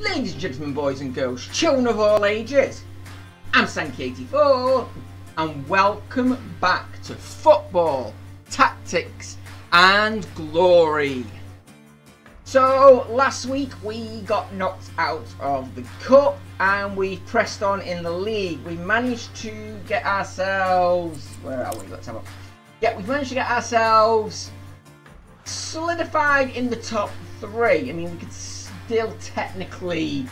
Ladies and gentlemen, boys and girls, children of all ages, I'm Sankey84 and welcome back to Football, Tactics and Glory. So, last week we got knocked out of the Cup and we pressed on in the league. We managed to get ourselves. Where are we? Let's have a. Yeah, we managed to get ourselves solidified in the top three. I mean, we could still technically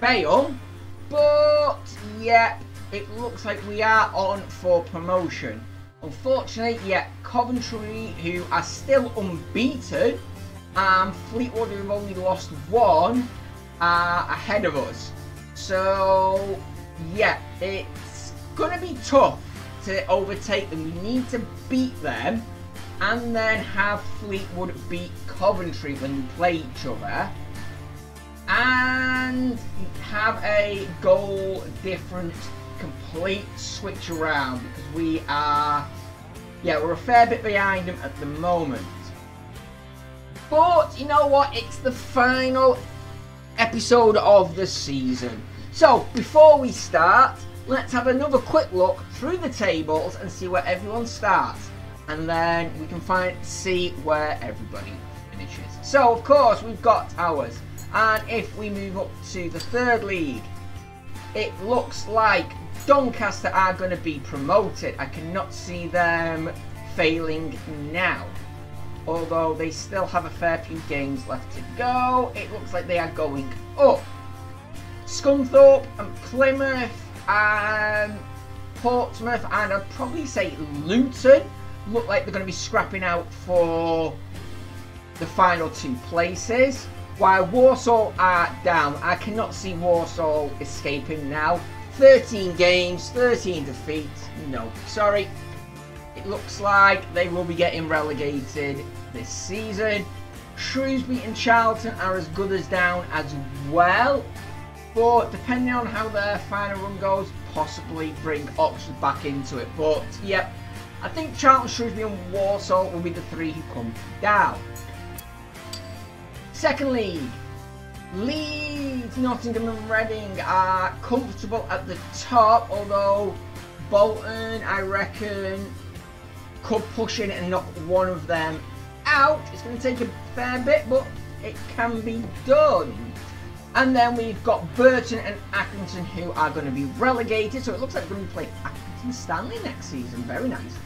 fail, but yeah, it looks like we are on for promotion. Unfortunately, yeah, Coventry, who are still unbeaten, and Fleetwood, who have only lost one, are ahead of us. So, yeah, it's going to be tough to overtake them. We need to beat them and then have Fleetwood beat Coventry when they play each other. And have a goal different complete switch around because we are yeah we're a fair bit behind them at the moment. But you know what? It's the final episode of the season. So before we start let's have another quick look through the tables and see where everyone starts and then we can find see where everybody finishes. So of course we've got ours, and if we move up to the third league, it looks like Doncaster are going to be promoted. I cannot see them failing now. Although they still have a fair few games left to go, it looks like they are going up. Scunthorpe and Plymouth and Portsmouth and I'd probably say Luton look like they're going to be scrapping out for the final two places. While Warsaw are down, I cannot see Warsaw escaping now. 13 games, 13 defeats. No, sorry. It looks like they will be getting relegated this season. Shrewsbury and Charlton are as good as down as well. But depending on how their final run goes, possibly bring Oxford back into it. But, yep, I think Charlton, Shrewsbury and Warsaw will be the three who come down. Second league, Leeds, Nottingham and Reading are comfortable at the top, although Bolton, I reckon, could push in and knock one of them out. It's going to take a fair bit, but it can be done. And then we've got Burton and Accrington who are going to be relegated. So it looks like we're going to play Accrington Stanley next season. Very nice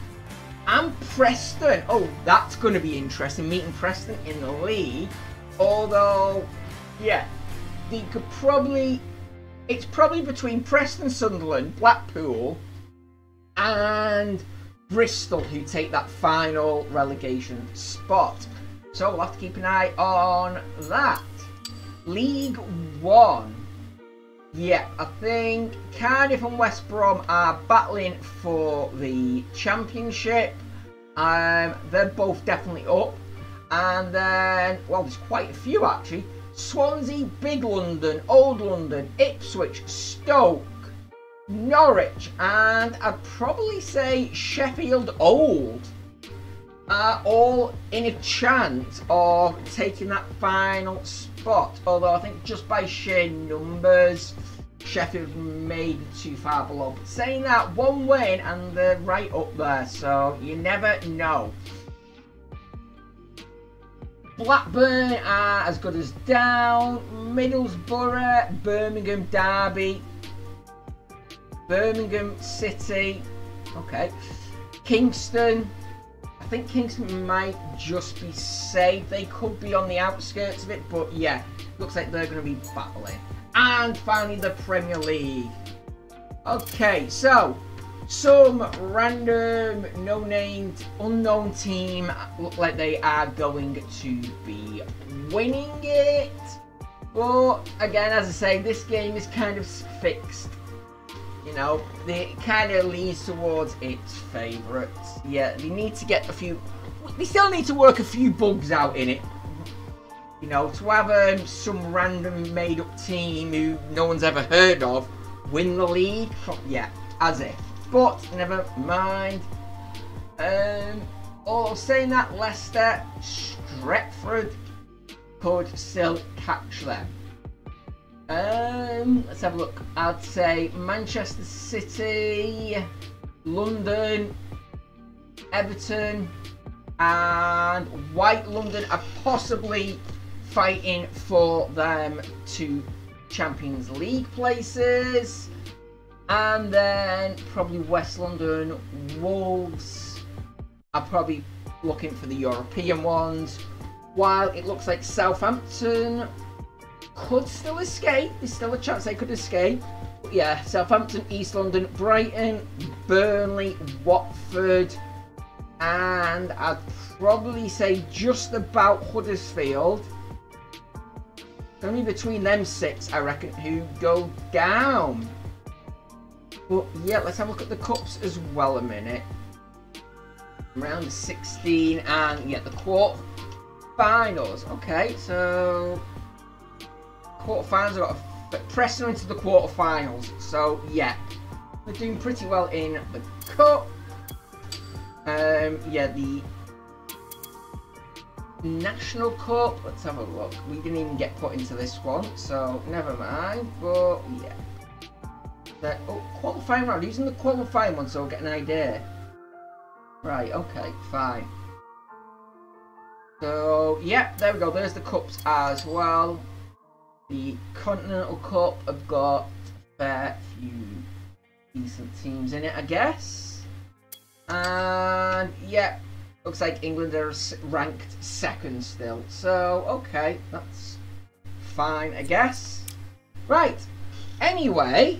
and Preston. Oh, that's going to be interesting, meeting Preston in the league. Although, yeah, they could probably... It's probably between Preston, Sunderland, Blackpool, and Bristol who take that final relegation spot. So we'll have to keep an eye on that. League One. Yeah, I think Cardiff and West Brom are battling for the championship. Um, they're both definitely up. And then, well, there's quite a few actually. Swansea, Big London, Old London, Ipswich, Stoke, Norwich, and I'd probably say Sheffield Old are all in a chance of taking that final spot. Although I think just by sheer numbers, Sheffield may be too far below. But saying that, one win and they're right up there, so you never know. Blackburn are as good as down. Middlesbrough, Birmingham Derby, Birmingham City. Okay. Kingston, think Kingston might just be safe. They could be on the outskirts of it, but yeah, looks like they're going to be battling. And finally, the Premier League. Okay, so some random, no-named, unknown team look like they are going to be winning it. But again, as I say, this game is kind of fixed you know, it kind of leans towards its favourites. Yeah, they need to get a few. They still need to work a few bugs out in it. You know, to have um, some random made-up team who no one's ever heard of win the league. Yeah, as if. But never mind. Um, saying that Leicester, Stretford could still catch them. Um, let's have a look. I'd say Manchester City, London, Everton, and White London are possibly fighting for them to Champions League places. And then probably West London, Wolves are probably looking for the European ones. While it looks like Southampton could still escape. There's still a chance they could escape. But yeah, Southampton, East London, Brighton, Burnley, Watford, and I'd probably say just about Huddersfield. Only between them six, I reckon, who go down. But yeah, let's have a look at the cups as well a minute. Round 16 and yeah, the quarter finals. Okay, so quarterfinals are pressing into the quarterfinals. So yeah, we're doing pretty well in the cup. Um, yeah, the National Cup. Let's have a look. We didn't even get put into this one, so never mind. But yeah, that oh, qualifying round. Using the qualifying one, so we'll get an idea. Right. Okay. Fine. So yeah, there we go. There's the cups as well. The Continental Cup have got a fair few decent teams in it, I guess. And yeah, looks like England are ranked second still. So, okay, that's fine, I guess. Right, anyway,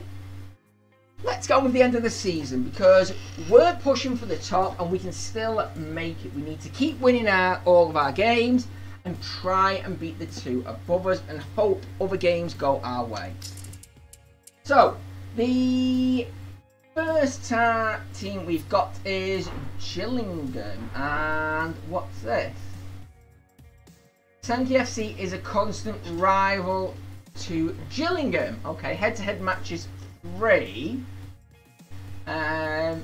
let's go with the end of the season because we're pushing for the top and we can still make it. We need to keep winning our, all of our games and try and beat the two above us and hope other games go our way. So, the first team we've got is Gillingham. And what's this? Sankey FC is a constant rival to Gillingham. Okay, head-to-head -head matches three. Um,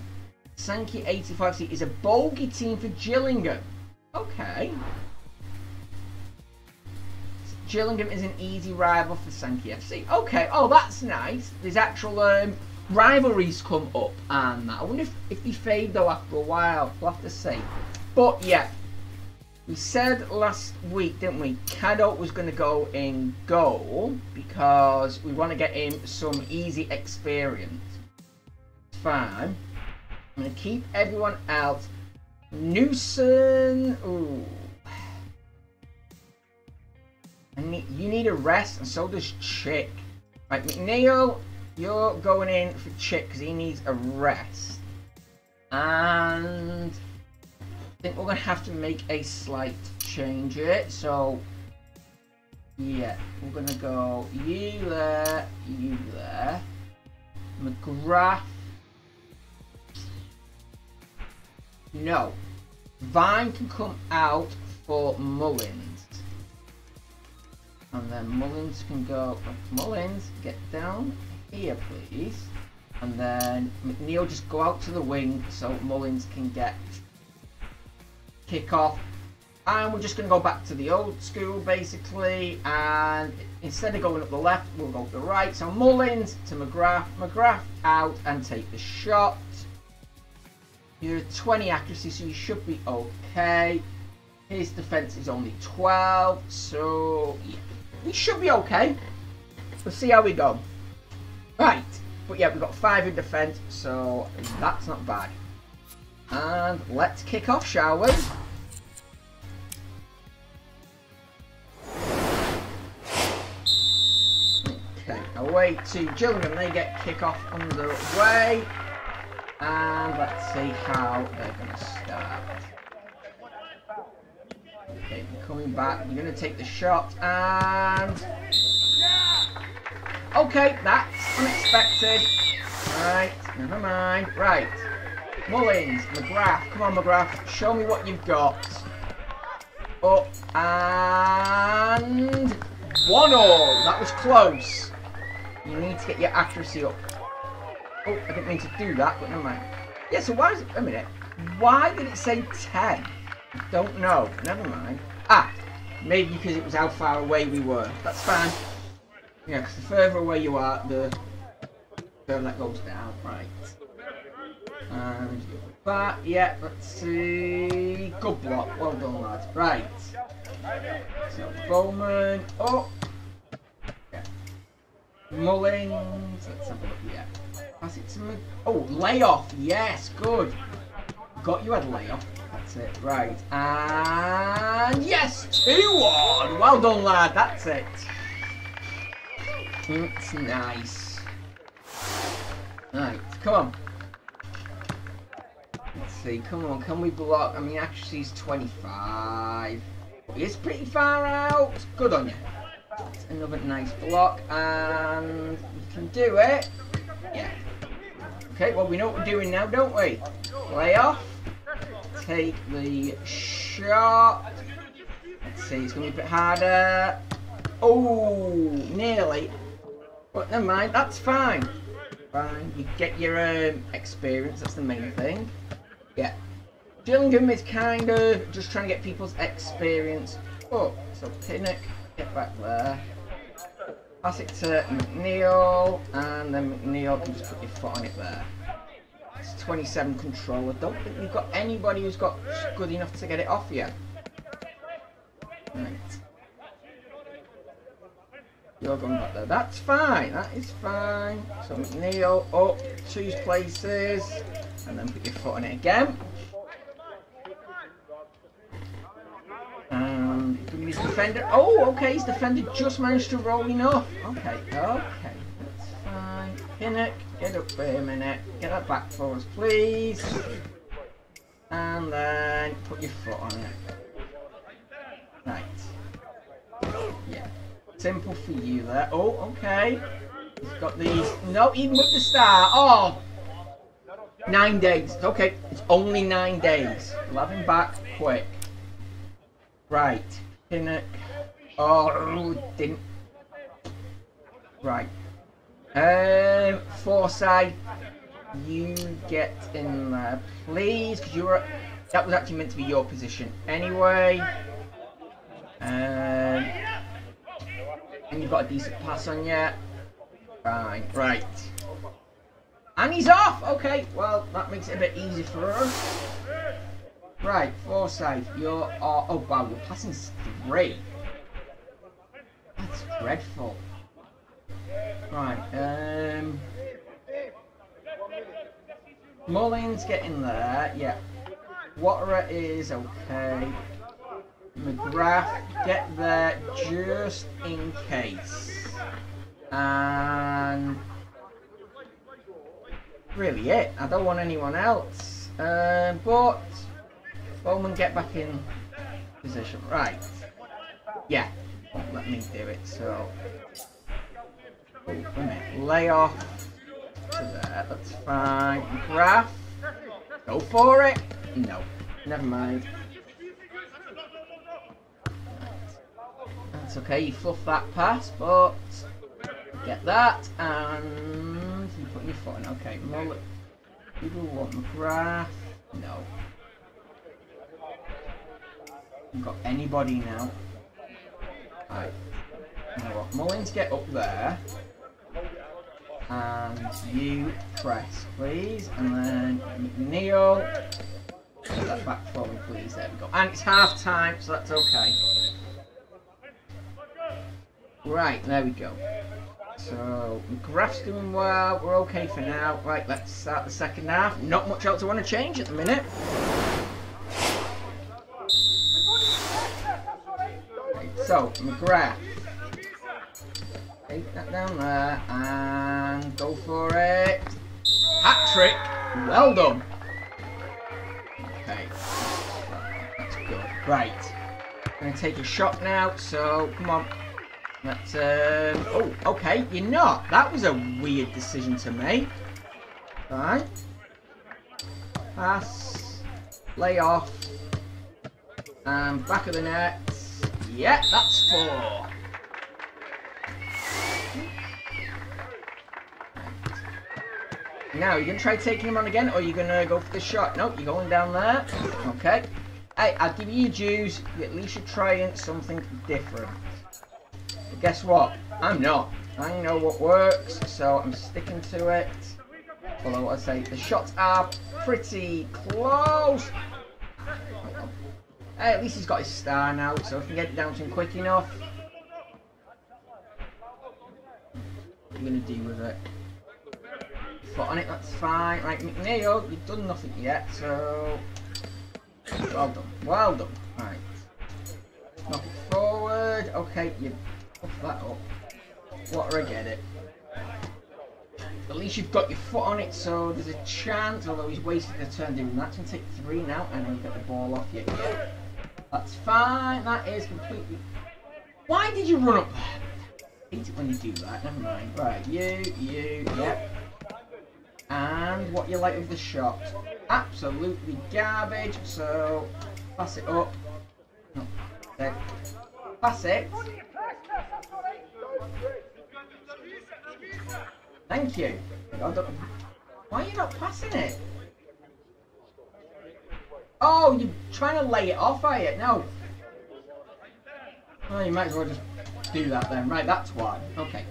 Sankey 85C is a bogey team for Gillingham. Okay. Gillingham is an easy rival for Sankey FC. Okay, oh that's nice. There's actual um, rivalries come up and. I wonder if, if they fade though after a while. We'll have to see. But yeah, we said last week, didn't we? Caddo was going to go in goal because we want to get him some easy experience. Fine. I'm going to keep everyone out. Newson. Ooh. You need a rest, and so does Chick. Right, McNeil, you're going in for Chick because he needs a rest. And I think we're going to have to make a slight change it. So, yeah, we're going to go you there, you there. McGrath. No. Vine can come out for Mullins. And then Mullins can go, Mullins, get down here please. And then McNeil just go out to the wing so Mullins can get kick off. And we're just going to go back to the old school basically. And instead of going up the left, we'll go up the right. So Mullins to McGrath. McGrath out and take the shot. You're 20 accuracy, so you should be okay. His defense is only 12, so yeah we should be okay. We'll see how we go. Right. But yeah, we've got five in defence, so that's not bad. And let's kick off, shall we? Okay, away to Gillingham. They get kick off underway. And let's see how they're going to start. Okay, coming back. You're going to take the shot and... Okay, that's unexpected. Right, never mind. Right. Mullins, McGrath. Come on, McGrath. Show me what you've got. Up and... One all. That was close. You need to get your accuracy up. Oh, I didn't mean to do that, but never mind. Yeah, so why is it... A minute. Why did it say 10? Don't know. Never mind. Ah, maybe because it was how far away we were. That's fine. Yeah, because the further away you are, the further that goes down. Right. And that, yeah, let's see. Good block. Well done, lads. Right. So, Bowman. Oh! Mullins. Let's have a look. Yeah. Pass it to me. Oh, layoff. Yes, good. Got you had layoff. That's it. Right. And yes, 2-1. Well done, lad. That's it. It's nice. Right, come on. Let's see, come on, can we block? I mean, actually, he's 25. He's pretty far out. Good on you. That's another nice block, and you can do it. Yeah. Okay, well, we know what we're doing now, don't we? Play off. Take the shot. Let's see, it's going to be a bit harder. Oh, nearly. But never mind, that's fine. Fine, you get your um, experience, that's the main thing. Yeah. Gillingham is kind of just trying to get people's experience up. So Pinnock, get back there. Pass it to McNeil, and then McNeil can just put your foot on it there. It's 27 control. I don't think you've got anybody who's got good enough to get it off yet. Right. You're going back there. That's fine. That is fine. So McNeil up, choose places, and then put your foot on it again. Defender. Oh, okay. His defender just managed to roll enough. Okay, okay. That's fine. Pinnock, get up for a minute. Get that back for us, please. And then put your foot on it. Right. Yeah. Simple for you there. Oh, okay. He's got these. No, even with the star. Oh! Nine days. Okay, it's only nine days. We'll have him back quick. Right. Pinnock. Oh, didn't. Right. Um, Forsyth, you get in there, please, because you were. That was actually meant to be your position anyway. Um, and you've got a decent pass on yet. Right, Right. And he's off! Okay, well, that makes it a bit easy for us. Right, Forsyth, you're... Oh, oh wow, you're passing three. That's dreadful. Right, um... Mullins getting there, yeah. Waterer is okay. McGrath, get there just in case. And... Really it. I don't want anyone else. Um, but... Bowman, get back in position. Right. Yeah. Let me do it, so... Wait a. Lay off there. That's fine. McGrath. Go for it. No. Never mind. That's okay, you fluff that pass, but get that and you put your foot in. Okay, mullet. People want McGrath. No. I've got anybody now. Right. You know what? Mullins get up there. Um, and you press, please. And then. Put that back forward, please. There we go. And it's half time, so that's okay. Right, there we go. So, McGrath's doing well. We're okay for now. Right, let's start the second half. Not much else I want to change at the minute. So, McGrath. Take that down there and go for it. Hat trick. Well done. Okay. That's good. Right. I'm to take a shot now, so come on. Let's, um, oh, okay, you're not. That was a weird decision to make. Right. Pass. Lay off. And back of the net. Yeah, that's four. Now, you gonna try taking him on again, or you gonna go for the shot? Nope, you're going down there. Okay. Hey, I'll give you your dues. You at least you're trying something different. But guess what? I'm not. I know what works, so I'm sticking to it. Although I say the shots are pretty close. Hey, at least he's got his star now, so if we can get it down to him quick enough. I'm gonna deal with it. Foot on it, that's fine. Right, McNeil, you've done nothing yet, so well done. Well done. Right. Knock it forward. Okay, you puff that up. Water, I get it. At least you've got your foot on it, so there's a chance, although he's wasted a turn doing that. It's going to take three now, and you get the ball off you. That's fine. That is completely... Why did you run up there? Hate it when you do that. Never mind. Right, you, you, yep. And what you like with the shot? Absolutely garbage, so pass it up. No, Pass it. Thank you. Why are you not passing it? Oh, you're trying to lay it off, are you? No. Well, you might as well just do that then. Right, that's why. Okay.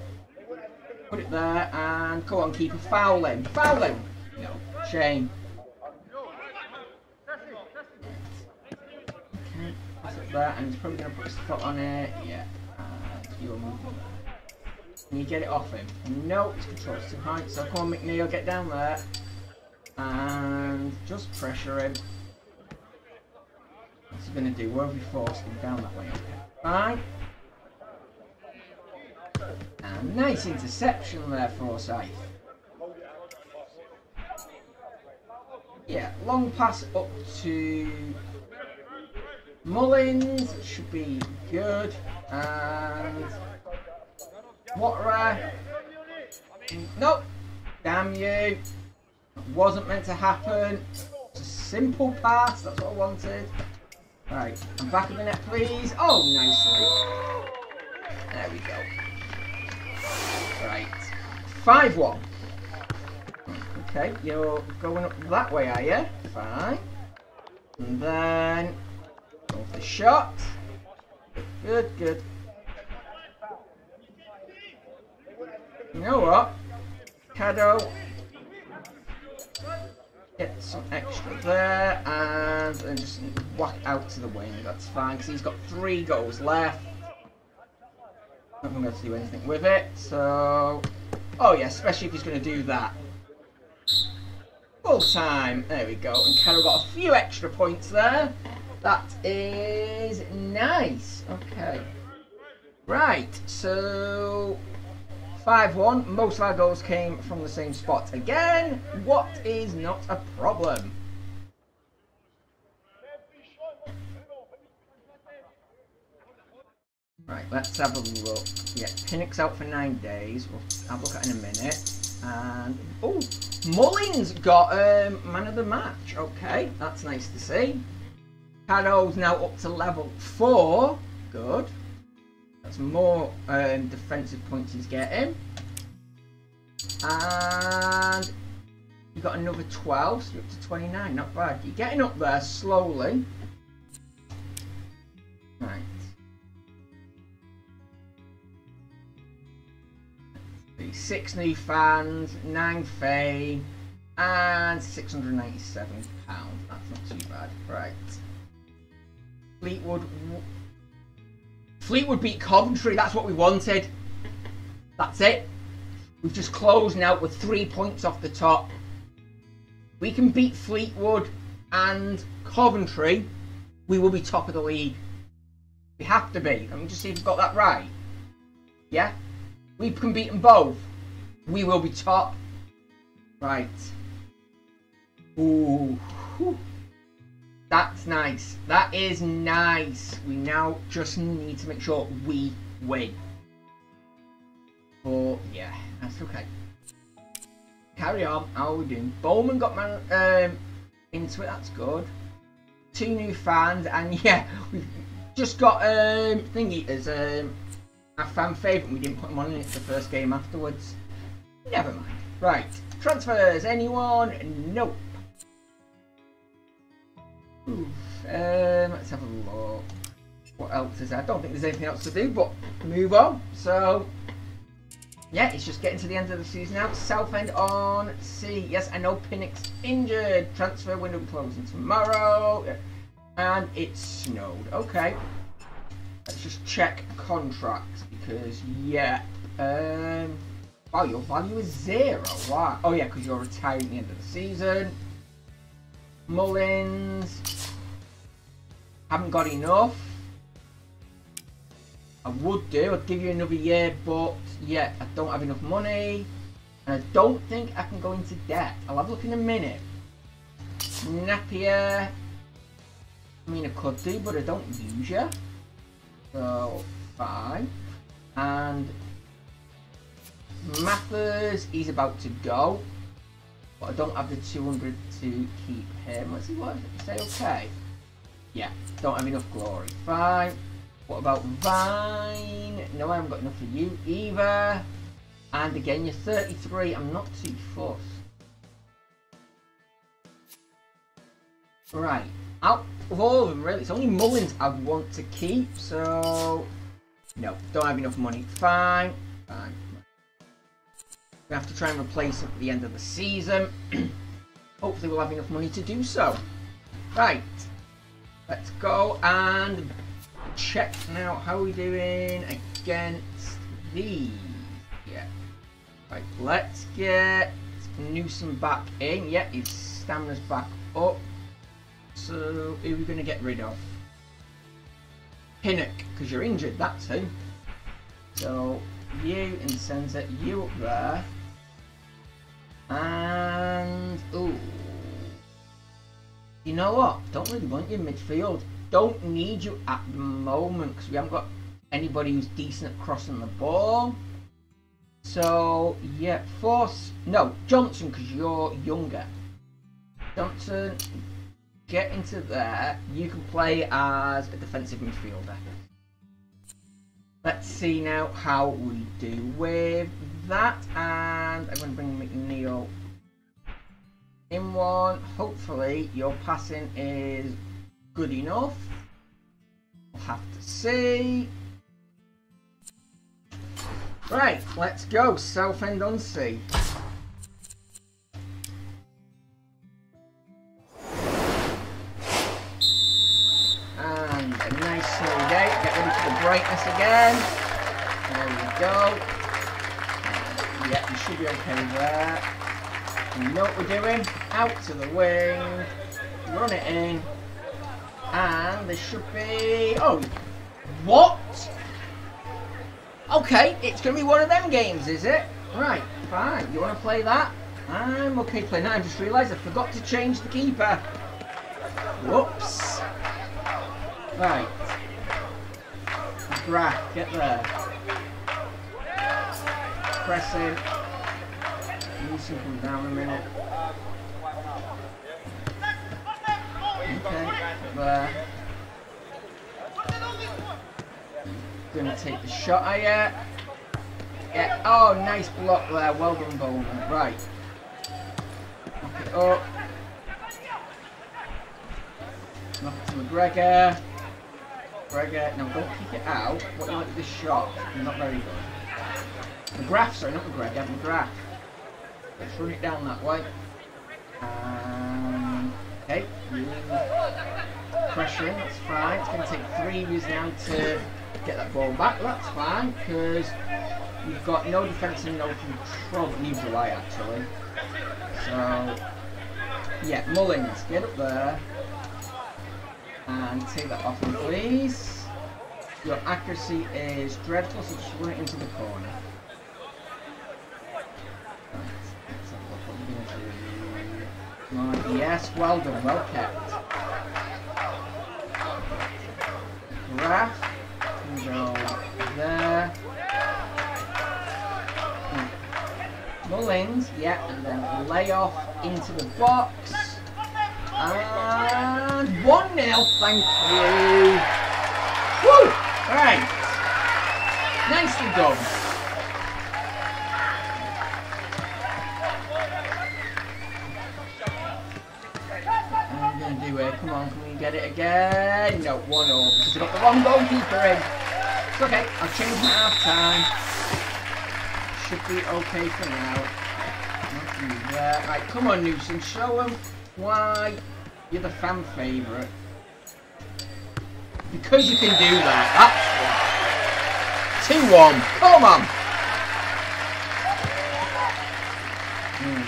Put it there and go on, keeper. Foul him. Foul him. No. Shame. Okay. It there and he's probably going to put his foot on it. Yeah. Can you get it off him? No, it's controlled too high. So come on, McNeil, get down there. And just pressure him. What's he going to do? Where have we forced him? Down that way. Okay. Fine. And nice interception there, Forsyth. Yeah, long pass up to Mullins. Should be good. And Waterer. Nope. Damn you. wasn't meant to happen. It's a simple pass. That's what I wanted. Right. I'm back of the net, please. Oh, nicely. There we go. Right. 5-1. Okay, you're going up that way, are you? Fine. And then... Go for the shot. Good, good. You know what? Caddo. Get some extra there and then just whack out to the wing. That's fine because he's got three goals left. I'm not going to do anything with it. So, oh yeah, especially if he's going to do that. Full time. There we go. And Carol got a few extra points there. That is nice. Okay. Right. So 5-1. Most of our goals came from the same spot. Again, what is not a problem? Right, let's have a look. Yeah, Pinnock's out for nine days. We'll have a look at in a minute. And, oh, Mullins got um, man of the match. Okay, that's nice to see. Caddo's now up to level four. Good. That's more um, defensive points he's getting. And you got another 12, so you're up to 29. Not bad. You're getting up there slowly. Six new fans, nine fame, and 697 pounds. That's not too bad. Right. Fleetwood Fleetwood beat Coventry, that's what we wanted. That's it. We've just closed now with three points off the top. We can beat Fleetwood and Coventry, we will be top of the league. We have to be. Let me just see if we've got that right. Yeah? We can beat them both. We will be top. Right. Ooh. That's nice. That is nice. We now just need to make sure we win. But yeah, that's okay. Carry on. How are we doing? Bowman got man um, into it. That's good. Two new fans, and yeah, we've just got um, thingy as um, our fan favourite. We didn't put him on in it the first game afterwards. Never mind. Right. Transfers. Anyone? Nope. Um, let's have a look. what else is there? I don't think there's anything else to do, but move on. So, yeah, it's just getting to the end of the season now. Southend on Sea. Yes, I know Pinnock's injured. Transfer window closing tomorrow. And it snowed. Okay. Let's just check contracts because, yeah. Um, wow, your value is zero. Why? Oh, yeah, because you're retiring at the end of the season. Mullins. Haven't got enough. I would do. I'd give you another year, but yeah, I don't have enough money. And I don't think I can go into debt. I'll have a look in a minute. Napier. I mean, I could do, but I don't use you. So, fine. And Mathers, he's about to go. But I don't have the 200 to keep him. Let's see what say. Okay. Yeah, don't have enough glory. Fine. What about Vine? No, I haven't got enough for you either. And again, you're 33. I'm not too fussed. Right. Out of all of them, really, it's only Mullins I want to keep. So, no, don't have enough money. Fine. Fine. We have to try and replace him at the end of the season. Hopefully we'll have enough money to do so. Right. Let's go and check now how we're we doing against these. Yeah. Right, let's get Newson back in. Yeah, his stamina's back up. So who are we gonna get rid of? Pinnock, because you're injured, that's who. So you and Senza, you up there. And ooh. You know what? Don't really want you in midfield don't need you at the moment because we haven't got anybody who's decent at crossing the ball. So, yeah, force. No, Johnson because you're younger. Johnson, get into there. You can play as a defensive midfielder. Let's see now how we do with that. And I'm going to bring McNeil in one. Hopefully, your passing is good enough. We'll have to see. Right, let's go. Southend on Sea. You know what we're doing? Out to the wing. Run it in. And there should be... Oh, what? Okay, it's going to be one of them games, is it? Right, fine. You want to play that? I'm okay playing that. I just realised I forgot to change the keeper. Whoops. Right. Graf, get there. Pressing. Need something down a minute. Okay, there. Gonna take the shot, are ya? Yeah, oh, nice block there. Well done, Bowman. Right. Knock it up. Knock it to McGregor. McGregor, no, don't kick it out. What do you like this shot? Not very good. McGrath, sorry, not McGregor, McGrath. Let's run it down that way. Um, okay, pressure, that's fine. It's going to take three of now to get that ball back. That's fine, because we've got no defence and no control. Neither I, actually. So, yeah, Mullins, get up there. And take that off him, please. Your accuracy is dreadful, so just run it into the corner. Yes, well done, well kept. Can go there. Mullins, yeah, and then lay off into the box. And 1-0, thank you. Woo! Right. Nicely done. Going to do? Come on, can we get it again? No, one all because I got the wrong goalkeeper in. It's okay, I've changed my half time. Should be okay for now. Right, come on, Newson, show them why you're the fan favourite. Because you can do that. That's 2-1. Come on. Hmm.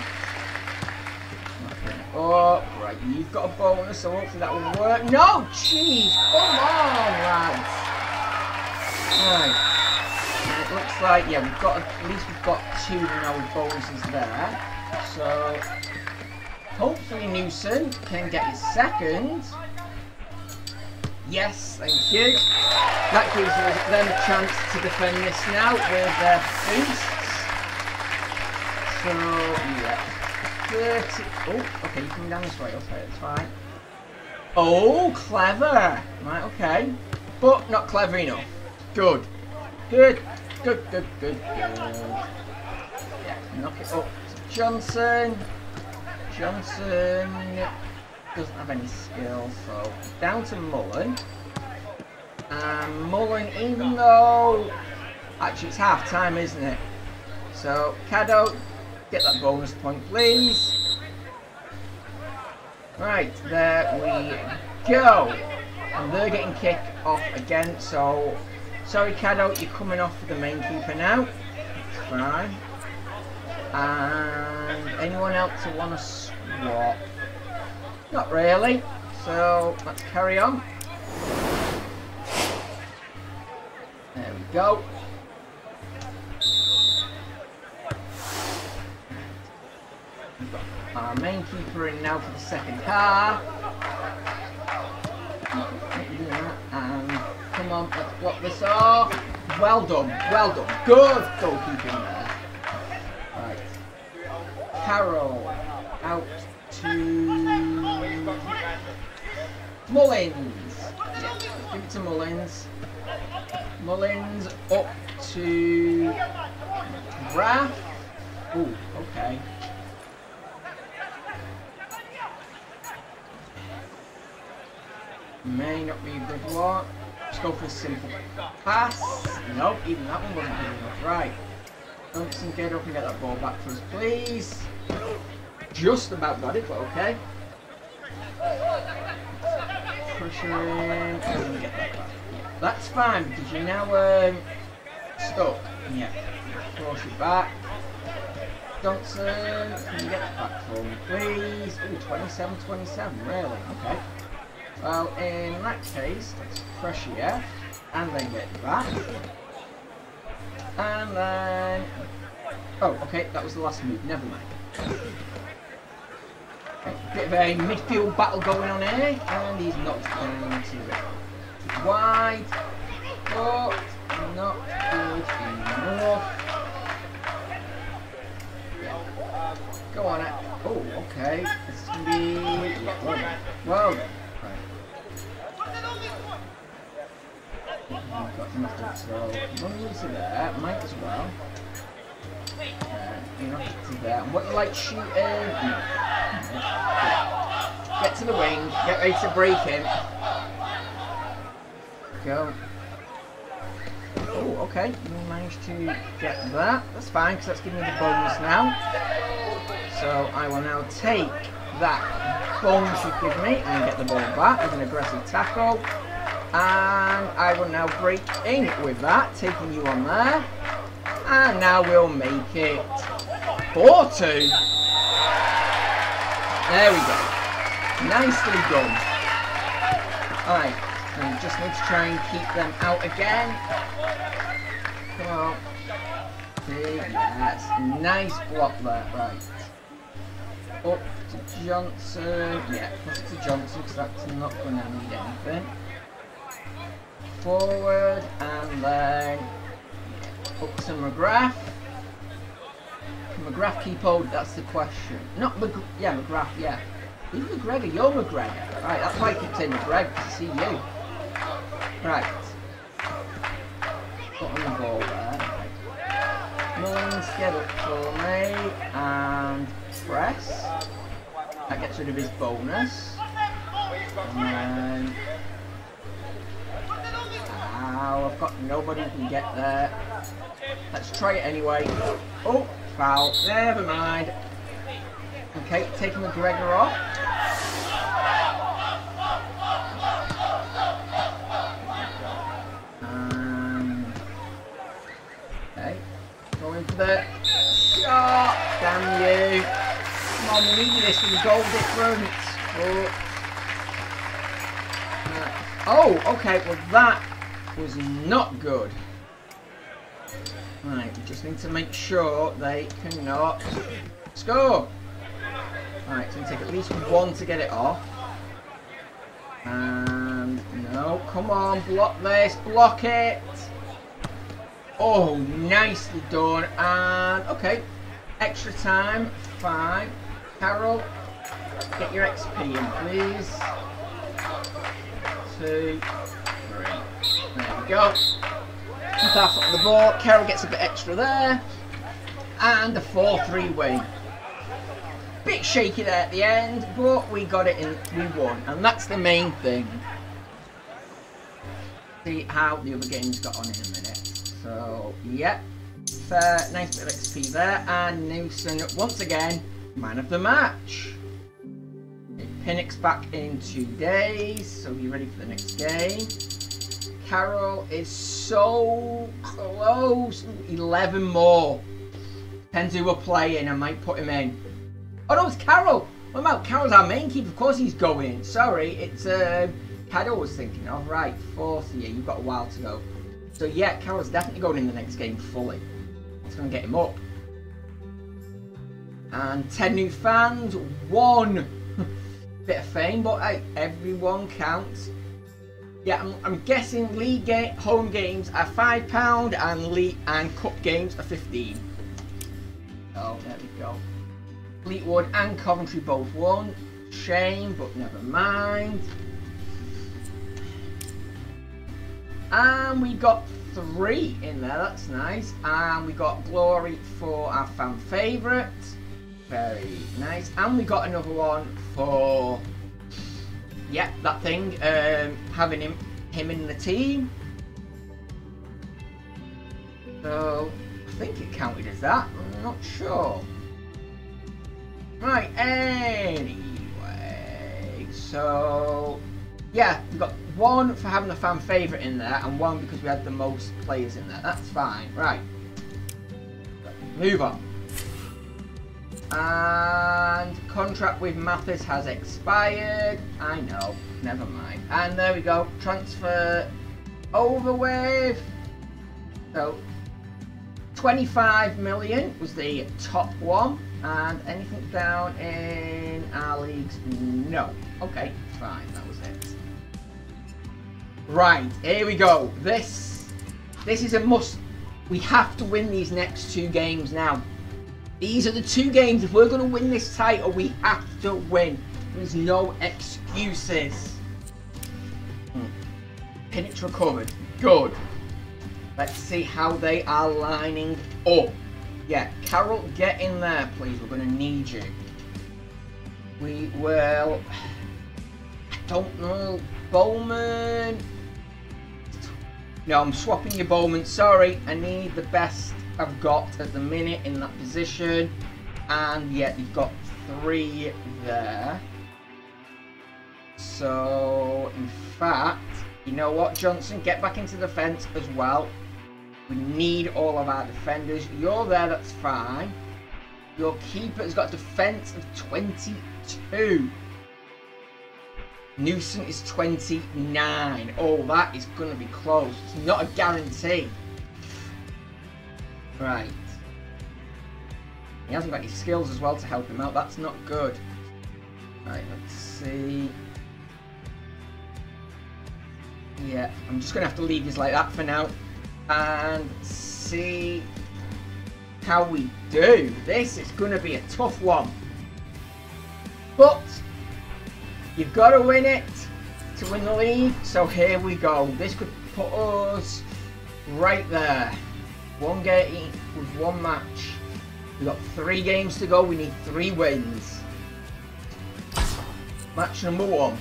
Oh, right, you've got a bonus, so hopefully that will work. No, jeez, come on, lads. Right. And it looks like, yeah, we've got, at least we've got two now with bonuses there. So, hopefully Newson can get his second. Yes, thank you. That gives them a chance to defend this now with uh, their boosts. So, yeah. 30. Oh, okay, you coming down this way. Okay, it's fine. Oh, oh, clever. Right, okay. But not clever enough. Good. Good. Good, good, good, good. Yeah, knock it up. Johnson. Johnson doesn't have any skill, so down to Mullen. And Mullen, even though actually it's half time, isn't it? So Caddo, get that bonus point, please. Right, there we go. And they're getting kicked off again, so sorry Caddo, you're coming off for the main keeper now. Fine. And anyone else who want to swap? Not really. So let's carry on. There we go. Our main keeper in now for the second half. And come on, let's block this off. Well done, well done. Good goalkeeping there. Right. Carroll out to Mullins. Yeah, give it to Mullins. Mullins up to Raff. Oh, okay. May not be a good one. Let's go for a simple pass. Nope, even that one wasn't good enough. Right. Johnson, get up and get that ball back for us, please. Just about got it, but okay. Pressuring. And get that back. That's fine because you're now um, stuck. Yeah. Force it back. Johnson, can you get that back for me, please? Ooh, 27, 27, really? Okay. Well, in that case, let's pressure F and then get back. And then... Oh, okay, that was the last move, never mind. Okay, bit of a midfield battle going on here, and he's not going to it. Wide, but not good enough. Go on, it. Oh, okay. This is going to be... Yeah, well. Well might as well. Uh, what like shooting? No. Get to the wing, get ready to break in. Go. Oh, okay. You managed to get that. That's fine, because that's giving me the bonus now. So I will now take that bonus you give me and get the ball back with an aggressive tackle. And I will now break in with that, taking you on there. And now we'll make it 4-2. There we go. Nicely done. Alright, and just need to try and keep them out again. Come on. Yes, nice block there, right. Up to Johnson. Yeah, plus to Johnson because that's not going to need anything. Forward and then up to McGrath. Can McGrath keep hold? That's the question. Not McGrath. Yeah, McGrath. Yeah. Who's McGregor? You're McGregor. Right, that's why I keep saying McGregor to see you. Right. Put on the ball there. Mullins, get up for me and press. That gets rid of his bonus. Um, ow, I've got nobody who can get there. Let's try it anyway. Oh, foul. Never mind. Okay, taking McGregor off. Okay, going for the shot. Damn you. Come on, we needed this the goal difference. Oh. Uh, oh, okay, well that was not good. Right, we just need to make sure they cannot score. Right, it's going to take at least one to get it off. And no, come on, block this, block it. Oh, nicely done. And okay, extra time, fine. Carol, get your XP in, please. Two, three. Go. Half on the ball. Carol gets a bit extra there. And a 4-3 win. Bit shaky there at the end, but we got it in, we won. And that's the main thing. See how the other games got on in a minute. So, yeah. Fair, nice bit of XP there. And Newson, once again, man of the match. It Pinnock's back in two days, so be ready for the next game. Carol is so close. 11 more. Depends who we're playing. I might put him in. Oh no, it's Carol. What about Carol's our main keeper? Of course he's going. Sorry, it's uh, Caddo was thinking of. Right, fourth year. You've got a while to go. So yeah, Carol's definitely going in the next game fully. It's going to get him up. And 10 new fans. One bit of fame, but hey, everyone counts. Yeah, I'm, I'm guessing league game, home games are £5 and league and cup games are 15 Oh, there we go. Fleetwood and Coventry both won. Shame, but never mind. And we got three in there, that's nice. And we got Glory for our fan favourite. Very nice. And we got another one for yeah, that thing, um, having him him in the team. So, I think it counted as that. I'm not sure. Right, anyway. So, yeah, we've got one for having a fan favourite in there and one because we had the most players in there. That's fine. Right. Move on. And contract with Mathis has expired. I know, never mind. And there we go, transfer over with. So, 25 million was the top one. And anything down in our leagues? No. Okay, fine, that was it. Right, here we go. This, this is a must. We have to win these next two games now. These are the two games. If we're going to win this title, we have to win. There's no excuses. Hmm. Pinnock's recovered. Good. Let's see how they are lining up. Yeah, Carol, get in there, please. We're going to need you. We will... I don't know. Bowman... No, I'm swapping your Bowman. Sorry, I need the best I've got at the minute in that position. And yeah, you've got three there. So, in fact, you know what, Johnson? Get back into the fence as well. We need all of our defenders. You're there, that's fine. Your keeper's got defence of 22. Newson is 29. Oh, that is going to be close. It's not a guarantee. Right. He hasn't got any skills as well to help him out. That's not good. Right, let's see. Yeah, I'm just going to have to leave this like that for now. And see how we do. This is going to be a tough one. But you've got to win it to win the league. So here we go. This could put us right there one game with one match. We've got three games to go. We need three wins. Match number one.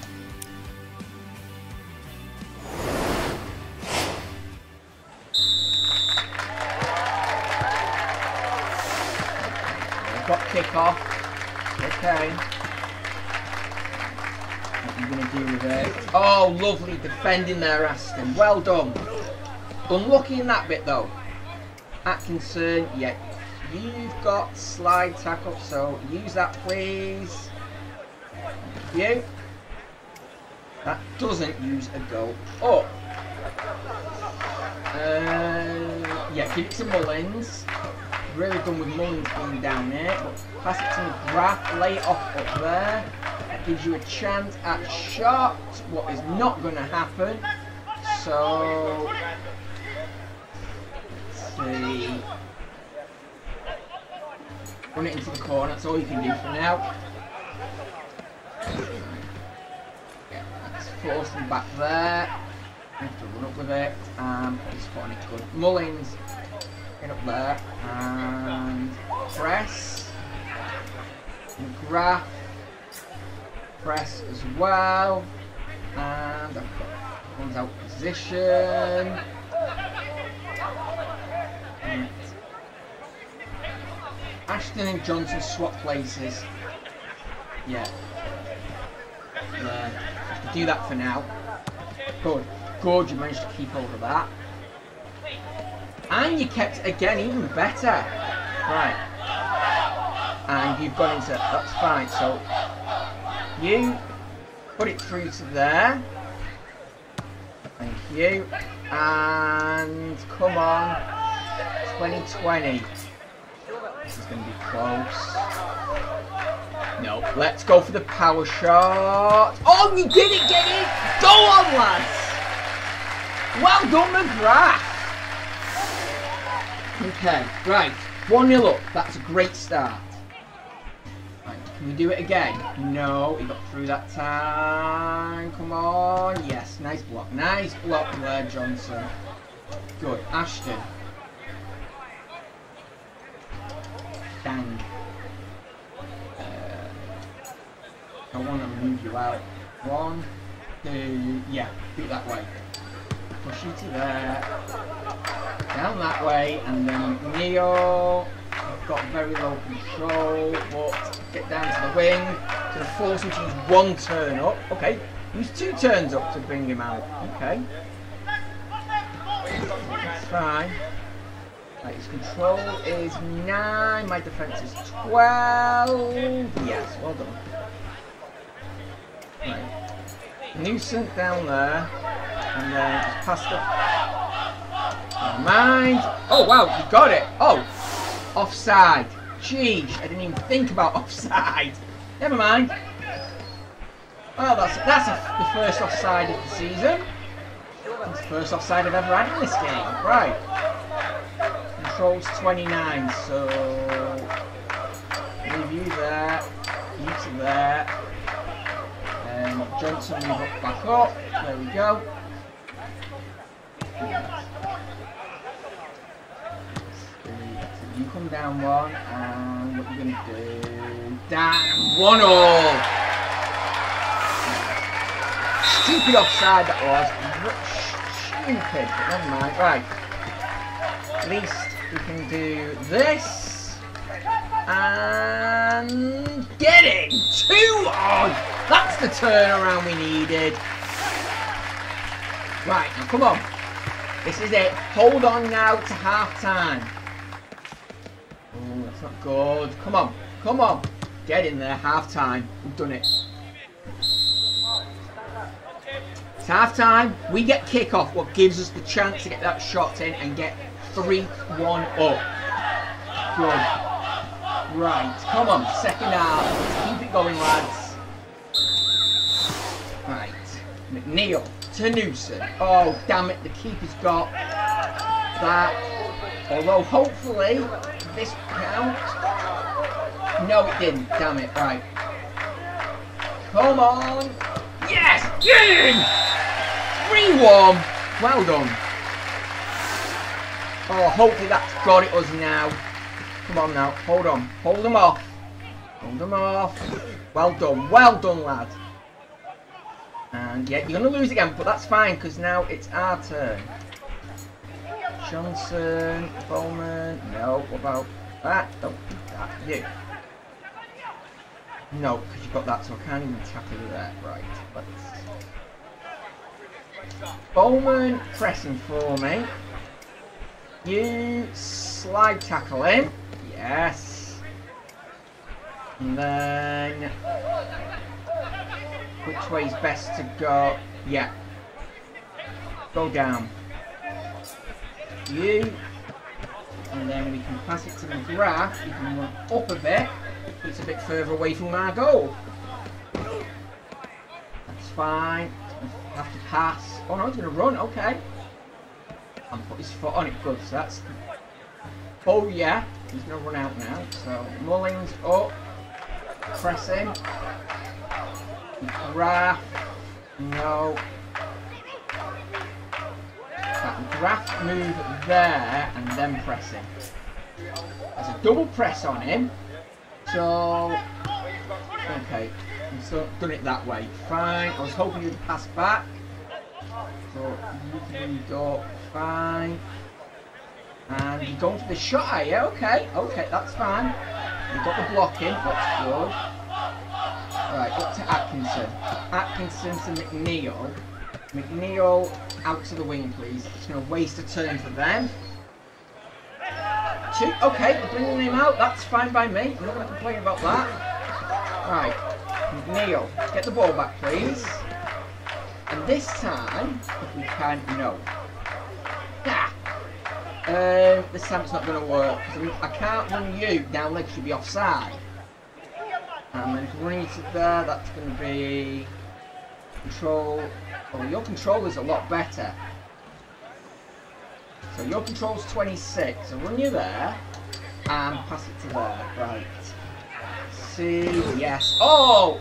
We've got kickoff. Okay. What are you going to do with it? Oh, lovely defending there, Aston. Well done. Unlucky in that bit, though. Atkinson, yeah. You've got slide tackle, so use that, please. You. That doesn't use a goal. Oh. Uh, yeah, give it to Mullins. Really done with Mullins being down there. But pass it to McGrath, lay it off up there. That gives you a chance at shot. What is not going to happen. So, let's. Run it into the corner. That's all you can do for now. Yeah, let's force them back there. Have to run up with it. Um, he's spotting it good. Mullins, get up there and press. McGrath, press as well. And I've got one's out position. Ashton and Johnson swap places. Yeah. To do that for now. Good. Good, you managed to keep hold of that. And you kept again even better. Right. And you've gone into that's fine. So you put it through to there. Thank you. And come on. 2020. This is going to be close. No, let's go for the power shot. Oh, you did it, get it! Go on, lads! Well done, McGrath! Okay, right. 1-0 up. That's a great start. Can we do it again? No, he got through that time. Come on. Yes, nice block. Nice block there, Johnson. Good. Ashton. I want to move you out. One, two, yeah, do that way. Push you to there. Down that way, and then Neo. I've got very low control, but get down to the wing. So force him to use one turn up. Okay, use two turns up to bring him out. Okay. That's fine. Right, his control is 9, my defense is 12. Yes, well done. Right. Down there. And then just past the... Never mind. Oh, wow, you got it. Oh, offside. Jeez, I didn't even think about offside. Never mind. Well, that's that's a, the first offside of the season. The first offside I've ever had in this game. Right. Controls 29, so leave you there, you to there, and Johnson move up back up. There we go. You come down one, and what you're gonna do? Damn, one all. Stupid offside that was. Stupid, but never mind. Right. At least we can do this. And get it! Two on! That's the turnaround we needed. Right, now come on. This is it. Hold on now to half time. Oh, that's not good. Come on. Come on. Get in there. Half time. We've done it. It's half time. We get kick off, what gives us the chance to get that shot in and get 3 1 up. Good. Right. Come on. Second half. Keep it going, lads. Right. McNeil to Newson. Oh, damn it. The keeper's got that. Although, hopefully, this counts. No, it didn't. Damn it. Right. Come on. Yes! Get in! 3-1. Well done. Oh, hopefully that's got it us now. Come on now. Hold on. Hold them off. Hold them off. Well done. Well done, lad. And yeah, you're going to lose again, but that's fine because now it's our turn. Johnson, Bowman. No, what about that? Don't do that. You. No, because you've got that, so I can't even tackle you there. Right, let's... Bowman pressing for me. You slide tackle him. Yes. And then... Which way is best to go? Yeah. Go down. You. And then we can pass it to the McGrath. You can run up a bit. It's a bit further away from our goal. That's fine. Have to pass. Oh no, he's going to run. Okay. And put his foot on it. Good. So that's... Oh yeah. He's to run out now. So Mullins up. Pressing. Graph. No. That graph move there and then pressing. There's a double press on him. So, okay. So done it that way. Fine. I was hoping you'd pass back. So you go fine. And you're going for the shot, are you? Okay, okay, that's fine. You've got the blocking, that's good. Right, up to Atkinson. Atkinson to McNeil. McNeil out to the wing, please. It's going to waste a turn for them. Two. Okay, they're bringing him out. That's fine by me. I'm not going to complain about that. Right. McNeil, get the ball back, please. And this time, if we can, no. Yeah. Um, this time it's not going to work. I can't run you down leg should be offside. And then if we run you to there, that's going to be control. Oh, your control is a lot better. So your control's 26. So run you there and pass it to there. Right. See, yes. Oh!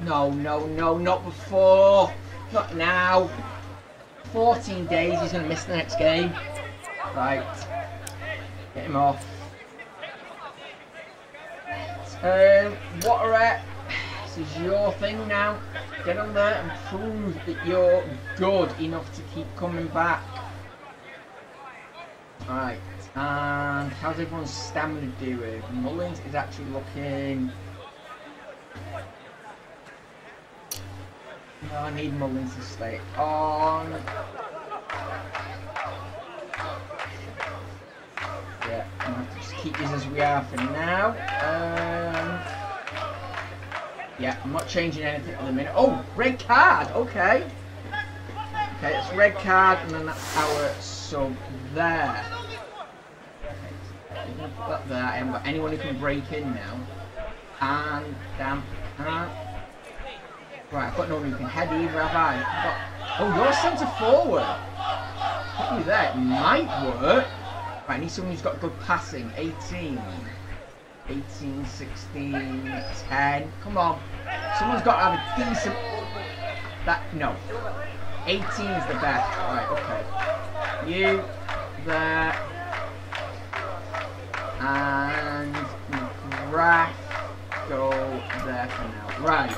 No, no, no, not before. Not now. 14 days, he's going to miss the next game. Right. Get him off. Um, Waterer, this is your thing now. Get on there and prove that you're good enough to keep coming back. Right, and how's everyone's stamina doing? Mullins is actually looking... No, I need Mullins to stay on. Keep these as we are for now. Um, yeah, I'm not changing anything at the minute. Oh, red card, okay. Okay, it's red card, and then that's our sub there. Okay, put that there. I haven't got anyone who can break in now. And, damn, uh, Right, I've got no one who can head either, have I? Got, oh, you're centre forward. Put you there. It might work. Right, I need someone who's got good passing. 18. 18, 16, 10. Come on. Someone's got to have a decent... That, no. 18 is the best. Right, okay. You, there. And McGrath, go there for now. Right.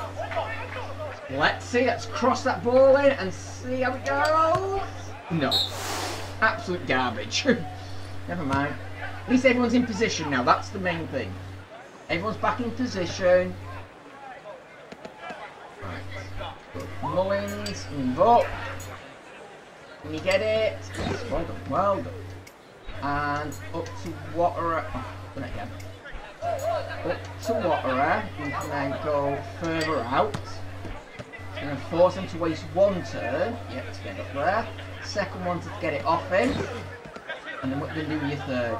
Let's see, let's cross that ball in and see how it goes. No. Absolute garbage. Never mind. At least everyone's in position now, that's the main thing. Everyone's back in position. Right. Mullins, move up. Can you get it? Yes, well done, well done. And up to Waterer. Oh, done it again. Up to Waterer. We can then go further out. It's going to force him to waste one turn. Yep, to get up there. Second one to get it off him. And then what do you do with your third?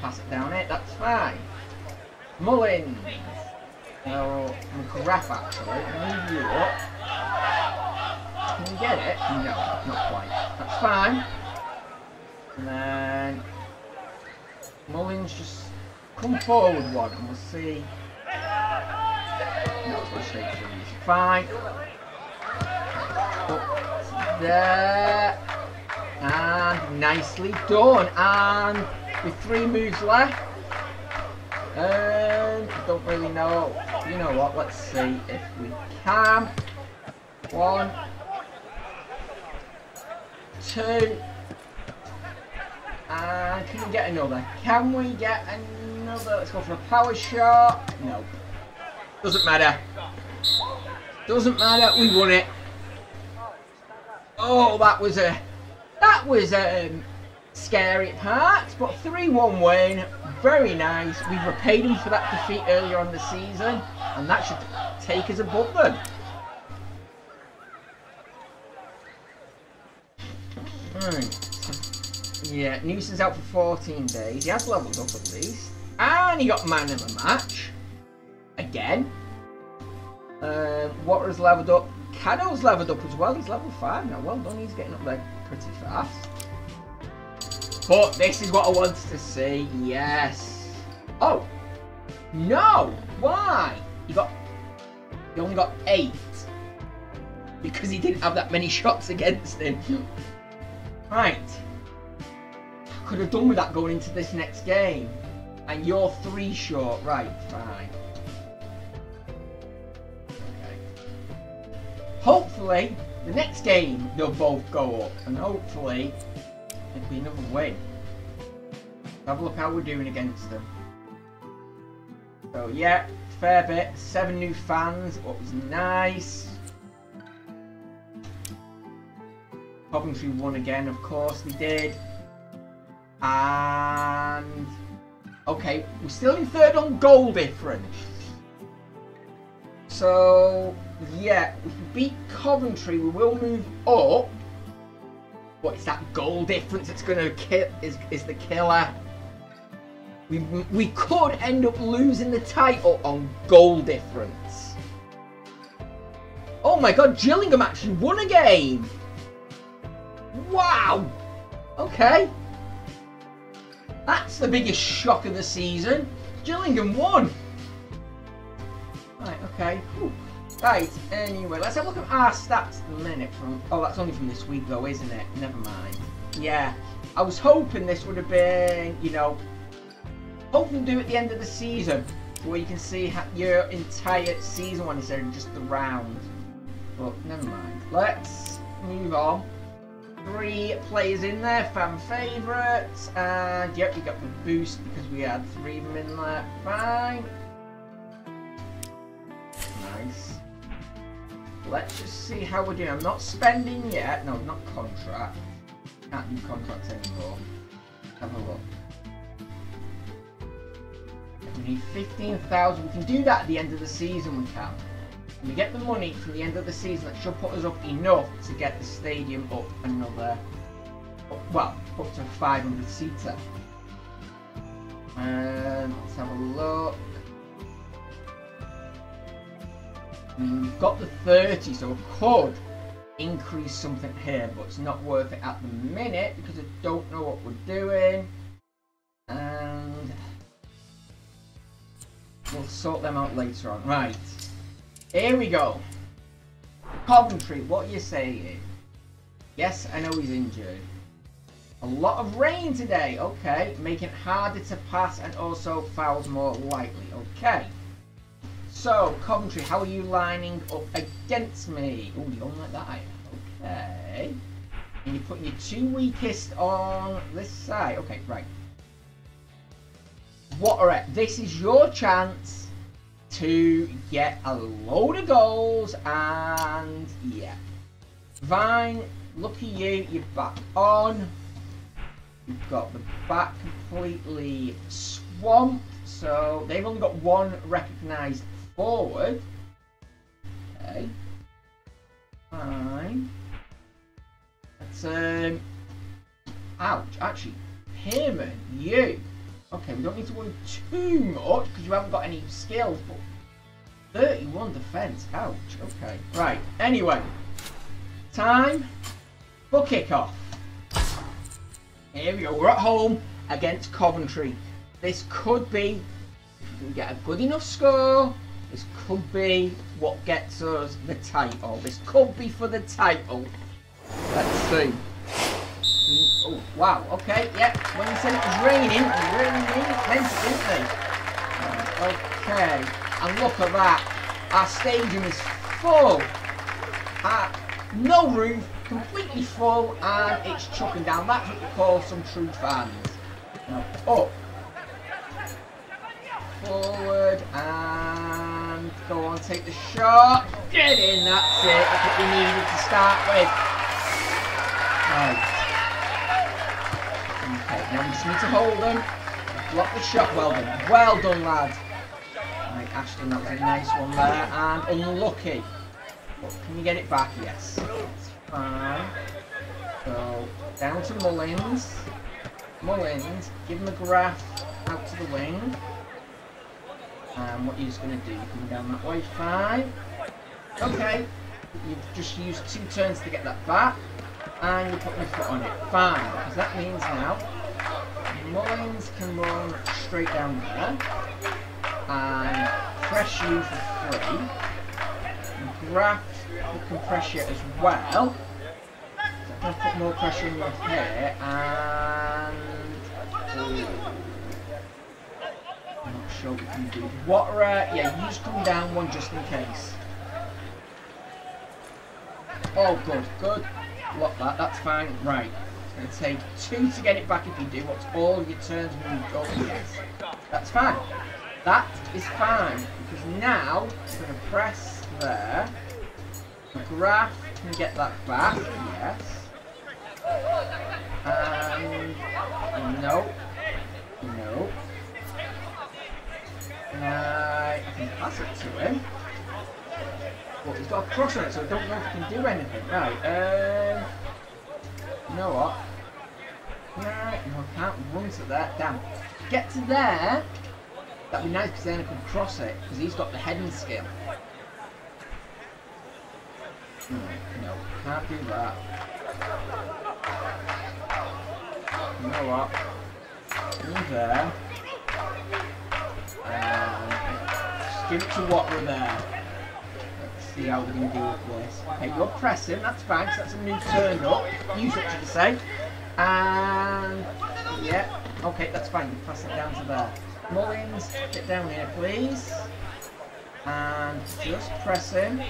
Pass it down it, that's fine. Mullins. No, McGrath actually. Move you up. Can you get it? No, not quite. That's fine. And then Mullins just come forward one and we'll see. No, through. Fine. Up there. And nicely done. And with three moves left. And don't really know. You know what? Let's see if we can. One. Two. And can we get another? Can we get another? Let's go for a power shot. No. Doesn't matter. Doesn't matter. We won it. Oh, that was a that was a um, scary at parts, but 3-1 win. Very nice. We repaid them for that defeat earlier on the season, and that should take us above them. Right. Yeah, Newson's out for 14 days. He has leveled up at least. And he got man of the match. Again. Um, Waters leveled up. Caddo's leveled up as well. He's level 5 now. Well done. He's getting up there pretty fast. But this is what I wanted to see. Yes. Oh. No. Why? He got... He only got 8. Because he didn't have that many shots against him. Right. Could have done with that going into this next game. And you're three short. Right, fine. Okay. Hopefully, the next game they'll both go up. And hopefully, it'll be another win. Have a look how we're doing against them. So yeah, fair bit. Seven new fans. What was nice. Coventry won again, of course they did. And... Okay, we're still in third on goal difference. So, yeah, if we beat Coventry, we will move up. But it's that goal difference that's going to kill is, is the killer. We, we could end up losing the title on goal difference. Oh my god, Gillingham actually won a game! Wow! Okay. That's the biggest shock of the season. Gillingham won. Right, okay. Right, anyway, let's have a look at our stats a minute from... Oh, that's only from this week though, isn't it? Never mind. Yeah. I was hoping this would have been, you know... Hoping to do at the end of the season. Where you can see your entire season one instead of just the round. But, never mind. Let's move on three players in there, fan favourites, and yep, we got the boost because we had three of them in there. Fine. Nice. Let's just see how we're doing. I'm not spending yet. No, not contract. Can't do contracts anymore. Have a look. We need 15,000. We can do that at the end of the season, we can we get the money from the end of the season, that should put us up enough to get the stadium up another, well, up to a 500 seater. And let's have a look. Mean, we've got the 30, so we could increase something here, but it's not worth it at the minute because I don't know what we're doing. And we'll sort them out later on. Right. Here we go. Coventry, what are you saying? Yes, I know he's injured. A lot of rain today. Okay, making it harder to pass and also fouls more likely. Okay. So, Coventry, how are you lining up against me? Oh, you don't like that Okay. And you're putting your two weakest on this side. Okay, right. What are This is your chance to get a load of goals and yeah. Vine, look at you, you're back on. You've got the back completely swamped, so they've only got one recognised forward. Okay. Fine. That's um ouch, actually, Pierman, you Okay, we don't need to worry too much because you haven't got any skills, but 31 defense, ouch. Okay, right. Anyway, time for kickoff. Here we go. We're at home against Coventry. This could be, if we get a good enough score, this could be what gets us the title. This could be for the title. Let's see. Oh, wow, okay, yeah. When you said it was raining, it really meant it, didn't they? Okay, and look at that. Our stadium is full. Uh, no roof, completely full, and it's chucking down. That's what we call some true fans. Now, up. Forward, and Go on, take the shot. Get in, that's it. That's what we needed to start with. Right. Okay, now we just need to hold them. Block the shot. Well done. Well done, lad. Right, Ashton, that was a nice one there. And unlucky. Can you get it back? Yes. Fine. So, down to Mullins. Mullins, give him a graph out to the wing. And what you're just going to do, you come down that way. Five. Okay. You've just used two turns to get that back. And you put your foot on it. Fine. Because that means now Mullins can run straight down there and press you for free. Graph can press you as well. So I'm put more pressure in your hair and... Ooh. I'm sure what we do. Water, uh, yeah, you just come down one just in case. Oh, good, good. Lock that, that's fine. Right. It's going to take two to get it back if you do. What's all your turns moved up? Yes. That's fine. That is fine. Because now, we're going to press there. Graph can get that back. Yes. And... No. No. I can pass it to him. But he's got a cross on it, so I don't know if he can do anything. Right, um... You know what? Right, no, I can't run to that. Damn. Get to there. That'd be nice because then I could cross it, because he's got the heading skill. Right, no, can't do that. You know what? There. It to what we're there see how we're going to deal with this. Okay, you're pressing, that's fine, that's a new turn up. Use what you say. And, yeah, okay, that's fine. You pass it down to there. Mullins, get down here, please. And just pressing.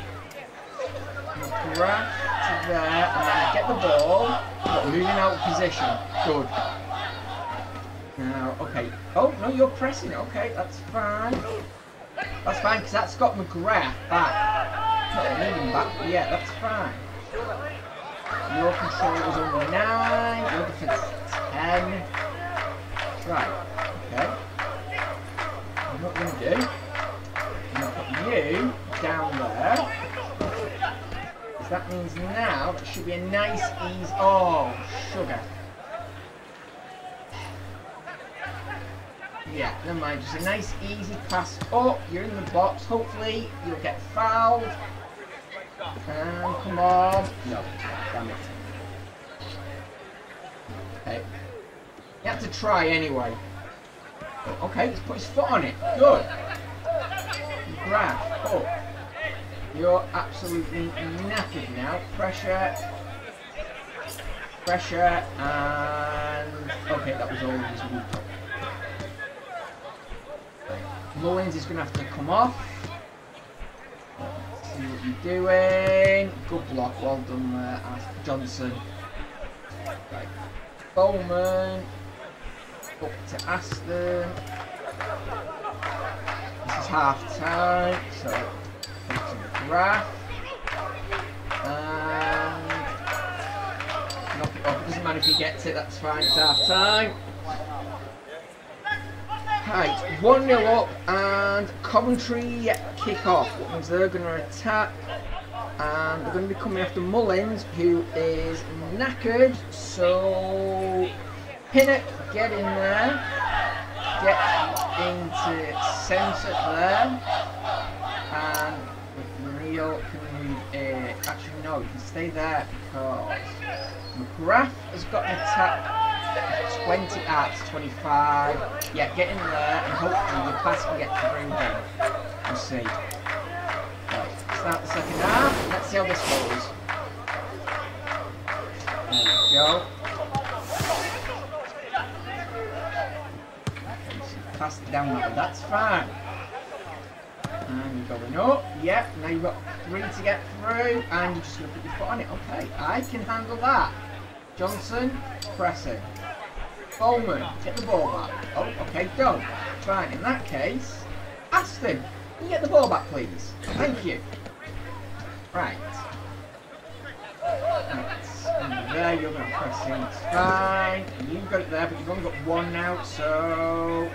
Grab to there, and then get the ball, but moving out of position. Good. Now, okay. Oh, no, you're pressing. it. Okay, that's fine. That's fine, because that's got McGrath back back. Yeah, that's fine. Your control is only 9, your defense is 10. Right, okay. I'm not going to do, I'm going to put you down there. Because that means now it should be a nice ease. Oh, sugar. Yeah, never mind. Just a nice, easy pass up. Oh, you're in the box. Hopefully, you'll get fouled. And come on. No, damn it. Okay. You have to try anyway. Okay, let's put his foot on it. Good. Grab. Oh. You're absolutely knackered now. Pressure. Pressure. And... Okay, that was all his. Mullins is going to have to come off see what you're doing. Good block, well done there, Johnson. Right. Bowman. Up to Aston. This is half time, so to the. And knock it off. It doesn't matter if he gets it, that's fine, it's half time. Right, 1 0 up and Coventry kick off. What means they're going to attack and they're going to be coming after Mullins, who is knackered. So, Pinnock, get in there. Get into centre there. And Neil can move in. Actually, no, you can stay there because McGrath has got an attack 20 at 25. Yeah, get in there and hopefully your pass can get through him. We'll see. Right, start the second half. Let's see how this goes. There we go. Okay, so pass it down way. That's fine. And you're going up. Yep, now you've got three to get through. And you're just going to put your foot on it. Okay, I can handle that. Johnson, pressing. Bowman, get the ball back. Oh, okay, done. Fine, in that case, Aston, Can you get the ball back, please? Thank you. Right. right. there, you're going to press in. It's fine. You've got it there, but you've only got one now, so...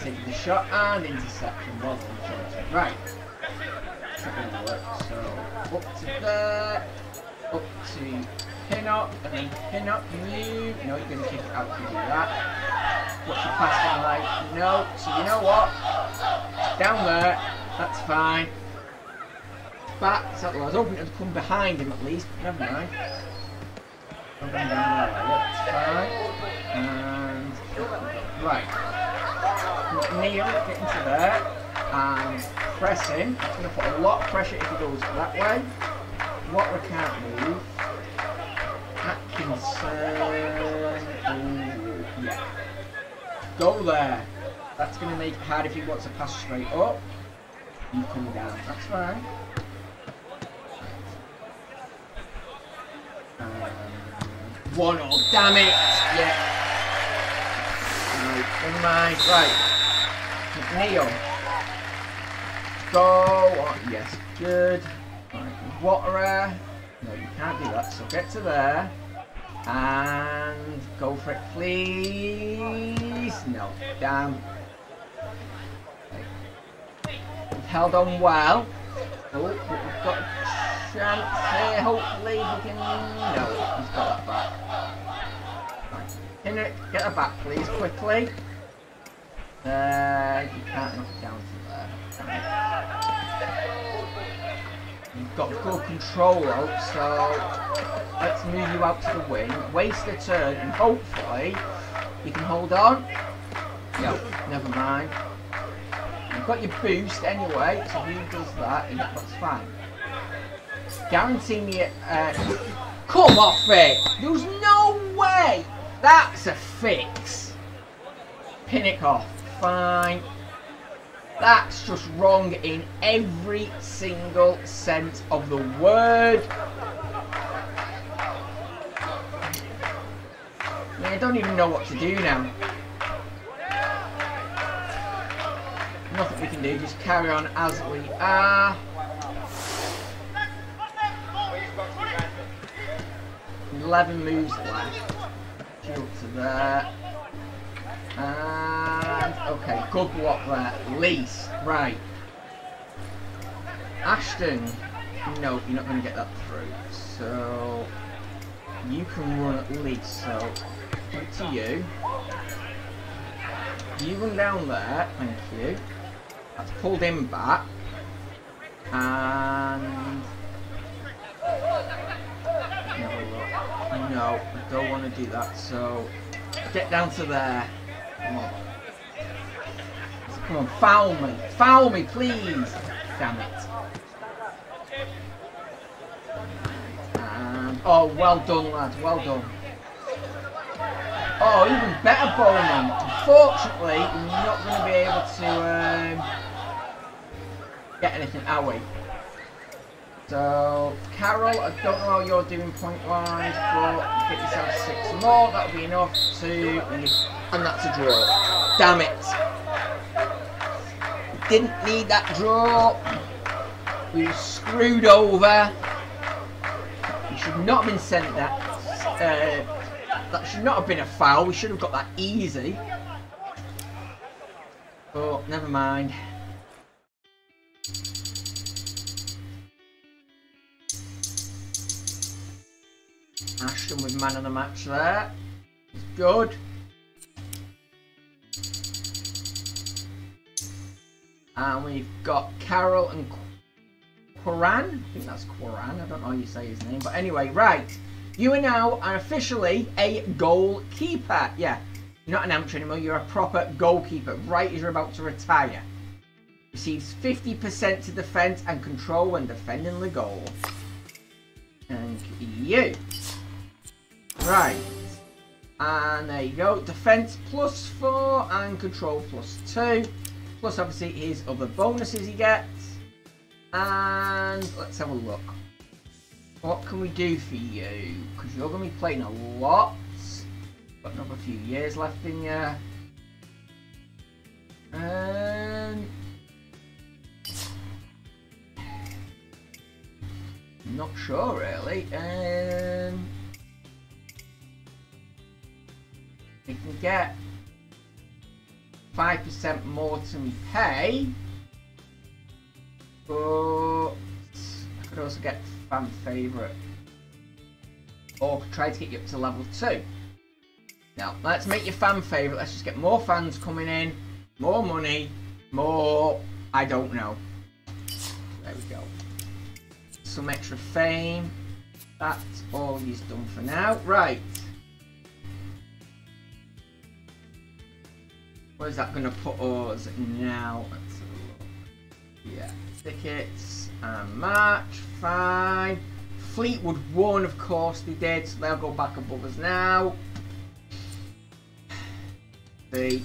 Taking the shot and interception. Well done, Right. It's going to work, so... Up to there. Up to pin up, and then pin up you. No, you're going to kick it out to do that. What's your passing like? No. So you know what? Down there. That's fine. Back. So I was hoping to come behind him at least, never mind. Down there. That's fine. And right. Neil, get into there. And press him. It's going to put a lot of pressure if he goes that way. What we can't move Go there. That's going to make it hard if he wants to pass straight up. You come down. That's fine. Um, one up. Damn it. Yeah. Right. Never. Right. Neil. Go on. Yes. Good. Right. Water. No, you can't do that. So get to there. And go for it, please. No, damn. We've held on well. Oh, we've got a chance here. Hopefully we can. No, he's got that back. Right. It, get her back, please, quickly. Uh, you can't knock it down to there. Got good control so let's move you out to the wing, waste a turn, and hopefully you can hold on. No, never mind. You've got your boost anyway, so who does that? And that's fine. Guarantee me. Uh, come off it! There's no way! That's a fix. Pin it off. Fine. That's just wrong in every single sense of the word. I don't even know what to do now. Nothing we can do, just carry on as we are. Eleven moves left. Up to there. And, okay, good block there. Lease, right. Ashton, no, you're not going to get that through. So, you can run at least, so, up to you. You run down there, thank you. That's pulled him back. And... No, I don't want to do that, so get down to there. Come on. Come on, foul me. Foul me, please. Damn it. And, oh, well done, lads. Well done. Oh, even better Bowman. Unfortunately, not going to be able to um, get anything, are we? So, Carol, I don't know how you're doing point-wise, but get yourself six more. That'll be enough to... And that's a draw. Damn it. Didn't need that draw. We were screwed over. We should not have been sent that. Uh, that should not have been a foul. We should have got that easy. But never mind. Man of the match there. It's good. And we've got Carol and Quran. I think that's Quran. I don't know how you say his name. But anyway, right. You are now officially a goalkeeper. Yeah, you're not an amateur anymore. You're a proper goalkeeper. Right as you're about to retire. Receives 50% to defend and control when defending the goal. Thank you. Right. And there you go. Defense plus four and control plus two. Plus obviously his other bonuses he gets. And let's have a look. What can we do for you? Because you're going to be playing a lot. Got another few years left in you. Um, not sure really. Um, you can get 5% more to me pay. But I could also get fan favourite. Or try to get you up to level 2. Now, let's make your fan favourite. Let's just get more fans coming in. More money. More... I don't know. There we go. Some extra fame. That's all he's done for now. Right. Where's that going to put us now? Yeah, tickets and March, fine. Fleetwood won, of course they did, so they'll go back above us now. The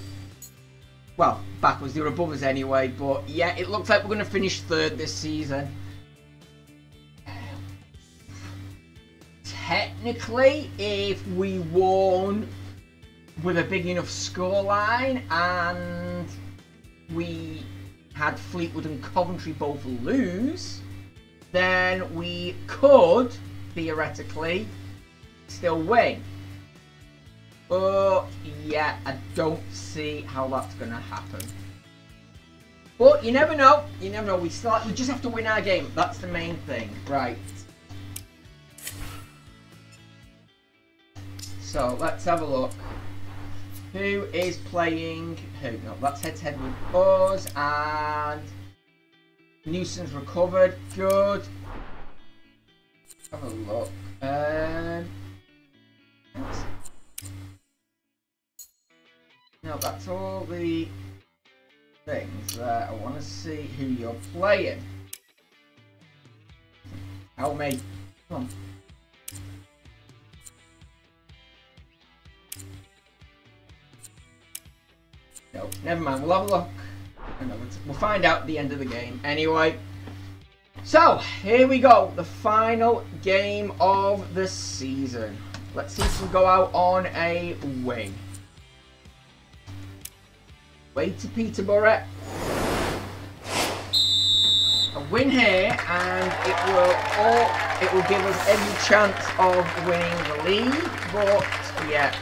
well, backwards, they were above us anyway, but yeah, it looks like we're going to finish third this season. Technically, if we won with a big enough scoreline and we had Fleetwood and Coventry both lose, then we could theoretically still win. But yeah, I don't see how that's going to happen. But you never know. You never know. We we just have to win our game. That's the main thing. Right. So let's have a look. Who is playing who? No, that's head to head with us and Newson's recovered. Good. Have a look. Um, now that's all the things that I want to see who you're playing. Help me. Come on. No, never mind. We'll have a look. We'll find out at the end of the game. Anyway. So, here we go. The final game of the season. Let's see if we go out on a win. Way to Peterborough. A win here, and it will all it will give us every chance of winning the league. But yeah,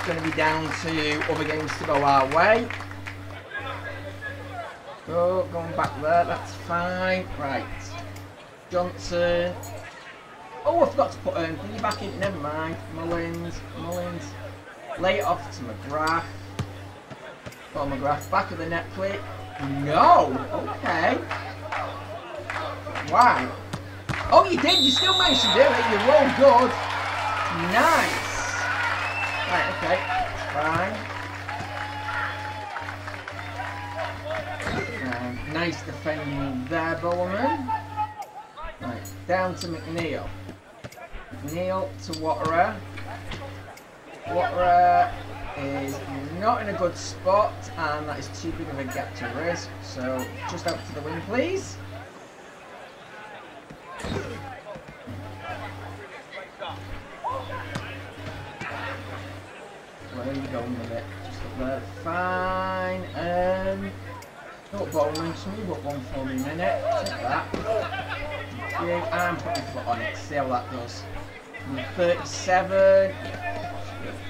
it's going to be down to other games to go our way. Oh, going back there, that's fine. Right. Johnson. Oh, I forgot to put um, you back in. Never mind. Mullins. Mullins. Lay it off to McGrath. Oh, McGrath. Back of the net quick. No. Okay. Wow. Oh, you did. You still managed to do it. You're rolled good. Nice. Right, okay. Fine. Nice defending there, Bowman. Right, down to McNeil. McNeil to Waterer. Waterer is not in a good spot, and that is too big of a gap to risk. So, just out to the wing, please. Where are you going with it? Just up there. Fine. Um, not bowling. Move up one for me a minute. Take that. Big and put your foot on it. See how that does. Number 37.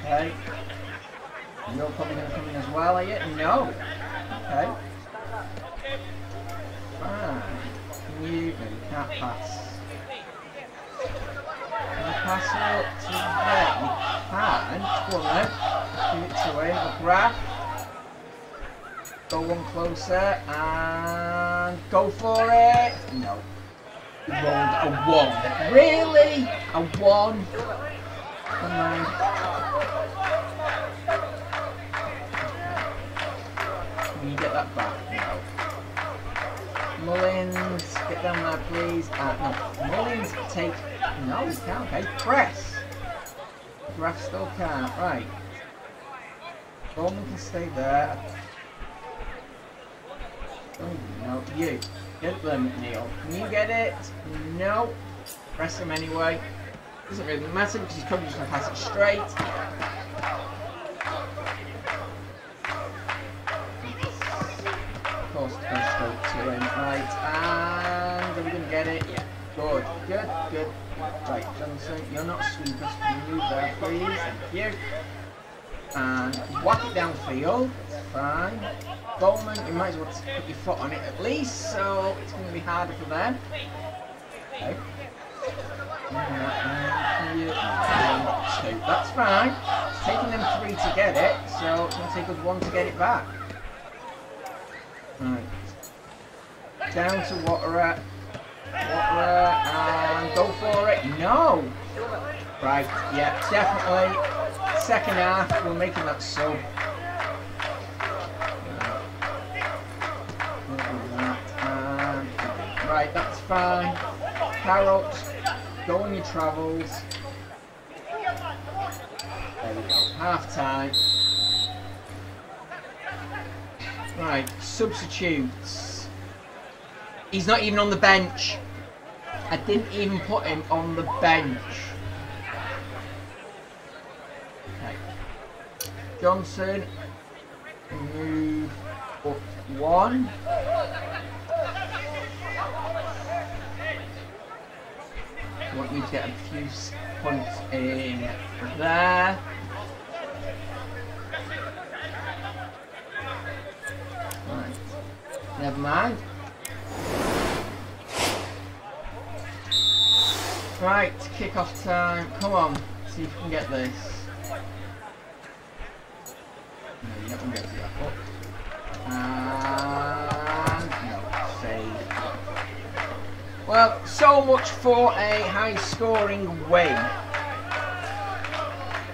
Okay. You're probably going to come in as well, are you? No. Okay. Fine. Can you can't pass. Can you pass it to there? Can. Go on then. Give it to him. McGrath. Go one closer and go for it. No. Rolled a one. Really? A one? Come on. Can you get that back? No. Mullins, get down there please. Uh, no. Mullins, take... No. Okay, press. Graf still can't. Right. Bowman can stay there. Oh, no, you. Get them, Neil. Can you get it? No. Press him anyway. Doesn't really matter because he's probably just going to pass it straight. Right, and are we going to get it? Yeah. Good, good, good. Right, Johnson, you're not can you move there, please? Thank you. And whack it downfield. Fine. Bowman, you might as well put your foot on it at least, so it's going to be harder for them. Okay. Uh, Two. That's fine. It's taking them three to get it, so it's going to take us one to get it back. Right. Down to Waterer. Waterer, and go for it. No! Right, yeah, definitely. Second half, we're making that sub. Right, that's fine. Carrots, go on your travels. There we go, half time. Right, substitutes. He's not even on the bench. I didn't even put him on the bench. Johnson, move up one. want you to get a few points in there. Right. Never mind. Right, kick off time. Come on, see if we can get this. No, you're not going to get that. And no, save. Well, so much for a high scoring win.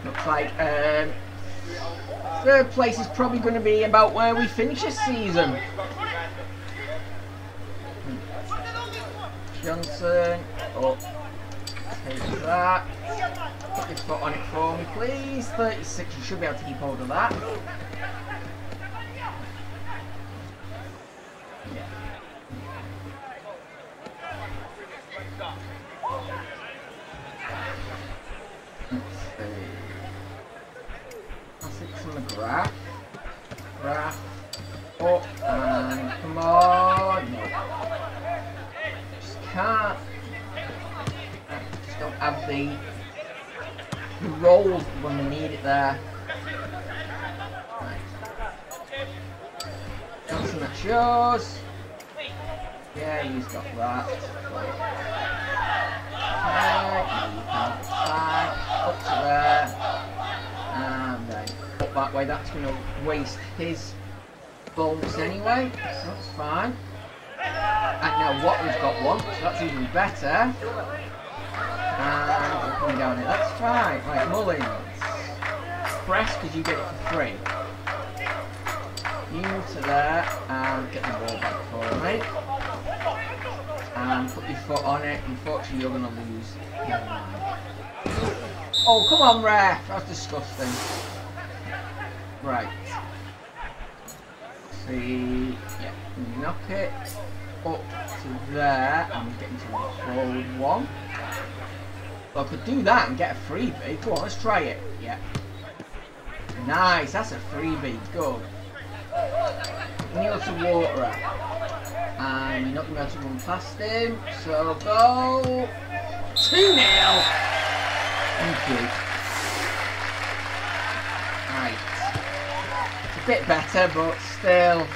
Looks like um, third place is probably going to be about where we finish this season. Johnson, up, take that. Put your foot on it for me, please. 36, you should be able to keep hold of that. graph. Graph. Up and come on. No. Just can't. Have the, the roll when we need it there. Right. Johnson, that's yours. Yeah, he's got that. Up to there that way, that's going to waste his bolts anyway, so that's fine. And now Watler's got one, so that's even better. We're coming down here, that's fine. Right, Mullins. Press, because you get it for free. You to there, and get the ball back for me. And put your foot on it, unfortunately you're going to lose. Oh, come on, ref! That's disgusting. Right. See, yeah, knock it up to there and get into a forward one. Well, I could do that and get a freebie. Go on, let's try it. Yeah. Nice, that's a freebie. Good. Kneel to water. And you're not going to be able to run past him. So go. 2 0. Thank you. Right It's A bit better, but still.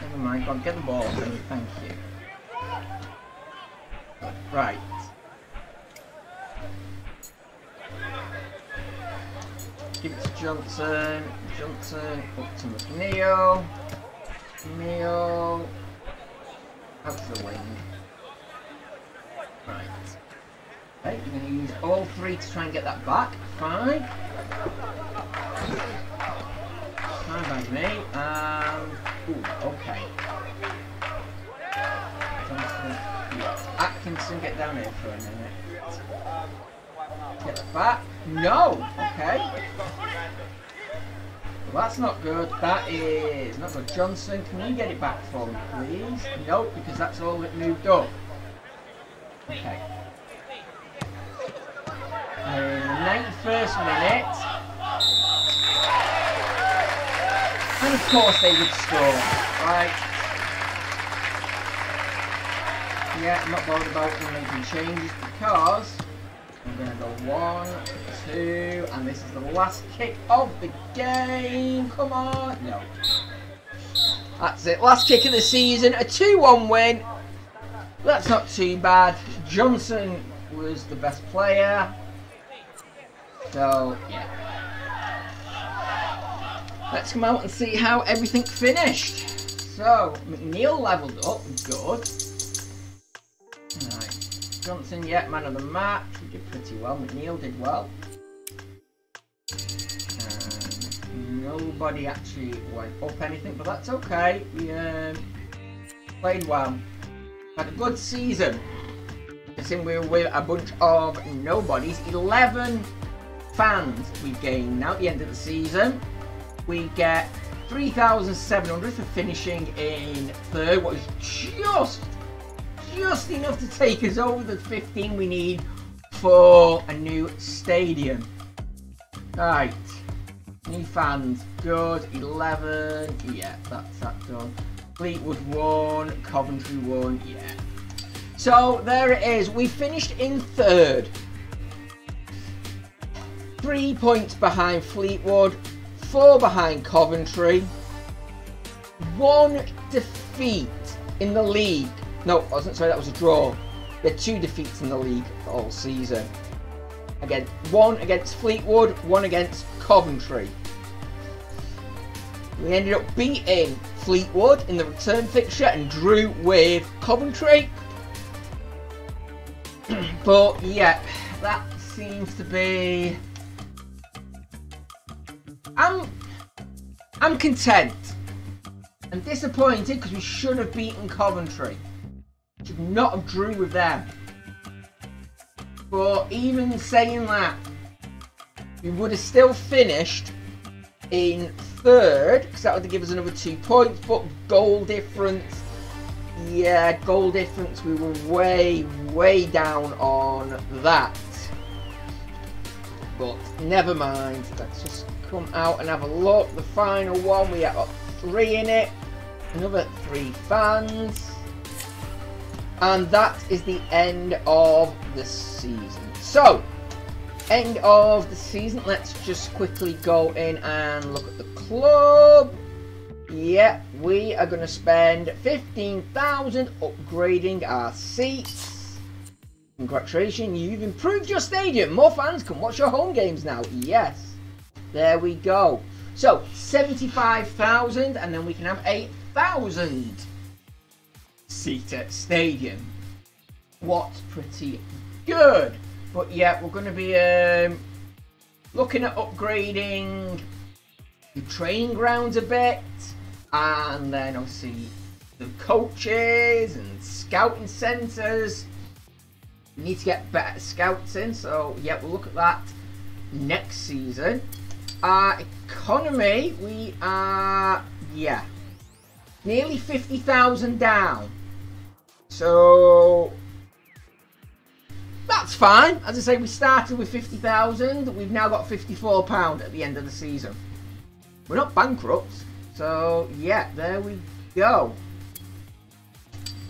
Never mind, go on, get the ball, thank you. Right. Johnson. Johnson up to McNeil. McNeil. Out the wing. Right. Okay, you're going to use all three to try and get that back. Fine. Fine by me. Um, ooh, okay. Atkinson, get down here for a minute. Get back. No! Okay. Well, that's not good. That is not good. Johnson, can you get it back for me, please? No, because that's all that moved up. Okay. In the 91st minute, And of course they would score, right? yeah, I'm not bothered about making changes because I'm going to go one, two, and this is the last kick of the game. Come on. No. That's it. Last kick of the season. A 2-1 win. That's not too bad. Johnson was the best player. So, yeah. Let's come out and see how everything finished. So, McNeil leveled up. Good. Johnson, yeah, man of the match. We did pretty well. McNeil did well. And nobody actually went up anything, but that's okay. We um, played well. Had a good season. Considering we were with a bunch of nobodies. 11 fans we gained now at the end of the season. We get 3,700 for finishing in third, what is just, just enough to take us over the 15 we need for a new stadium. Right, new fans, good, 11, yeah, that's that done. Fleetwood 1, Coventry 1, yeah. So there it is, we finished in third three points behind Fleetwood, four behind Coventry, one defeat in the league. No, I wasn't sorry, that was a draw. We had two defeats in the league all season. Again, one against Fleetwood, one against Coventry. We ended up beating Fleetwood in the return fixture and drew with Coventry. but yeah, that seems to be I'm I'm content. I'm disappointed because we should have beaten Coventry. Should not have drew with them. But even saying that, we would have still finished in third because that would give us another two points. But goal difference, yeah, goal difference. We were way, way down on that. But never mind. Let's just come out and have a look. The final one, we have got three in it. Another three fans. And that is the end of the season. So, end of the season. Let's just quickly go in and look at the club. Yeah, we are going to spend 15,000 upgrading our seats. Congratulations, you've improved your stadium. More fans can watch your home games now. Yes. There we go. So 75,000 and then we can have 8,000 seater stadium. What's pretty good. But yeah, we're going to be um, looking at upgrading the training grounds a bit. And then obviously the coaches and scouting centres. We need to get better scouts in. So yeah, we'll look at that next season. Our economy, we are, yeah, nearly 50,000 down. So, that's fine. As I say, we started with 50,000. We've now got 54 pound at the end of the season. We're not bankrupt. So, yeah, there we go.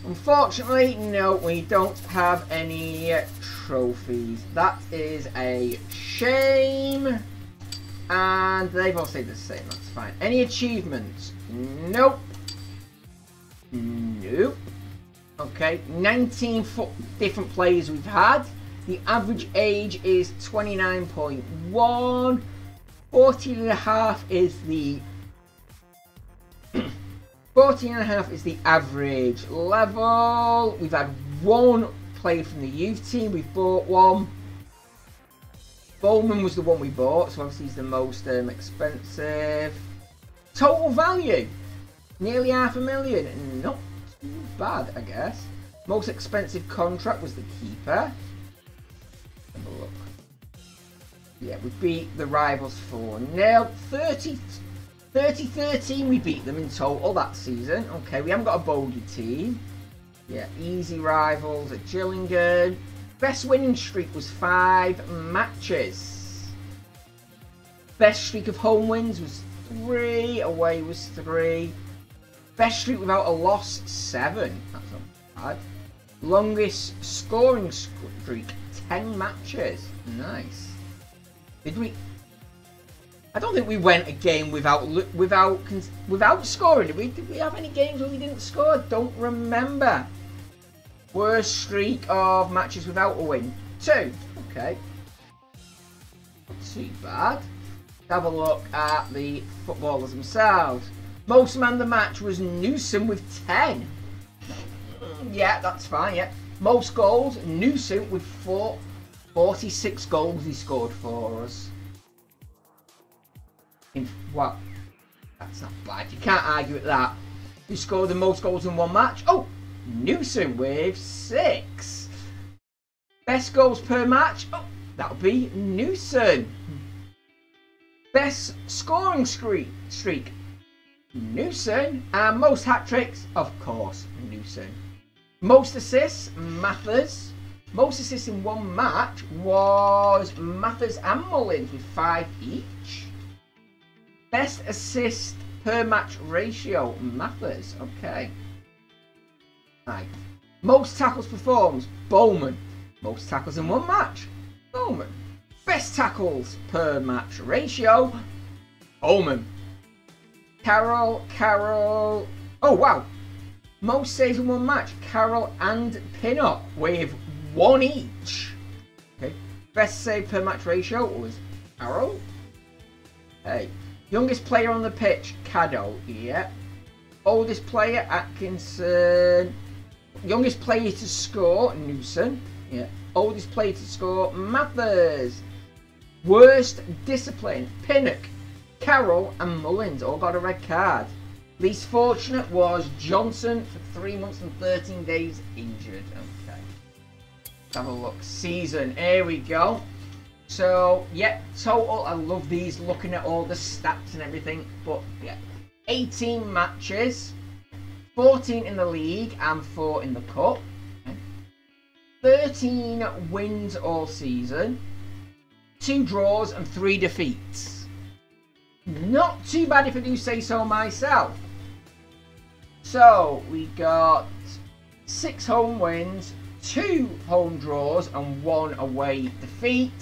Unfortunately, no, we don't have any trophies. That is a shame. And they've all stayed the same, that's fine. Any achievements? Nope. Nope. Okay, 19 different players we've had. The average age is 29.1. 14 and a half is the 14 and a half is the average level. We've had one player from the youth team. We've bought one. Bowman was the one we bought, so obviously he's the most um, expensive. Total value, nearly half a million. Not bad, I guess. Most expensive contract was the keeper. Have a look. Yeah, we beat the rivals 4 0. 30, 30 13 we beat them in total that season. Okay, we haven't got a bogey team. Yeah, easy rivals at Gillingham. Best winning streak was five matches. Best streak of home wins was three. Away was three. Best streak without a loss, seven. That's not bad. Longest scoring streak, 10 matches. Nice. Did we... I don't think we went a game without without without scoring. Did we? Did we have any games where we didn't score? Don't remember. Worst streak of matches without a win. Two. Okay. Not too bad. Have a look at the footballers themselves. Most man the match was Newson with 10. Yeah, that's fine, yeah. Most goals, Newson with four, 46 goals he scored for us. In, well, that's not bad. You can't argue with that. Who scored the most goals in one match? Oh, Newson with six. Best goals per match? Oh, that'll be Newson. Best scoring streak Newson. And most hat tricks, of course, Newson. Most assists, Mathers. Most assists in one match was Mathers and Mullins with five each. Best assist per match ratio, Mathers. Okay. Right. Most tackles performed, Bowman. Most tackles in one match, Bowman. Best tackles per match ratio, Bowman. Carroll, Carol. Oh, wow. Most saves in one match, Carroll and Pinnock with one each. Okay. Best save per match ratio was Carroll. Hey. Youngest player on the pitch, Caddo. Yeah. Oldest player, Atkinson. Youngest player to score, Newson. Yeah. Oldest player to score, Mathers. Worst discipline, Pinnock, Carroll and Mullins all got a red card. Least fortunate was Johnson for three months and 13 days injured. Okay. Let's have a look. Season. Here we go. So, yeah, total. I love these, looking at all the stats and everything. But, yeah, 18 matches, 14 in the league and 4 in the cup. 13 wins all season, 2 draws and 3 defeats. Not too bad if I do say so myself. So we got six home wins, two home draws, and one away defeat.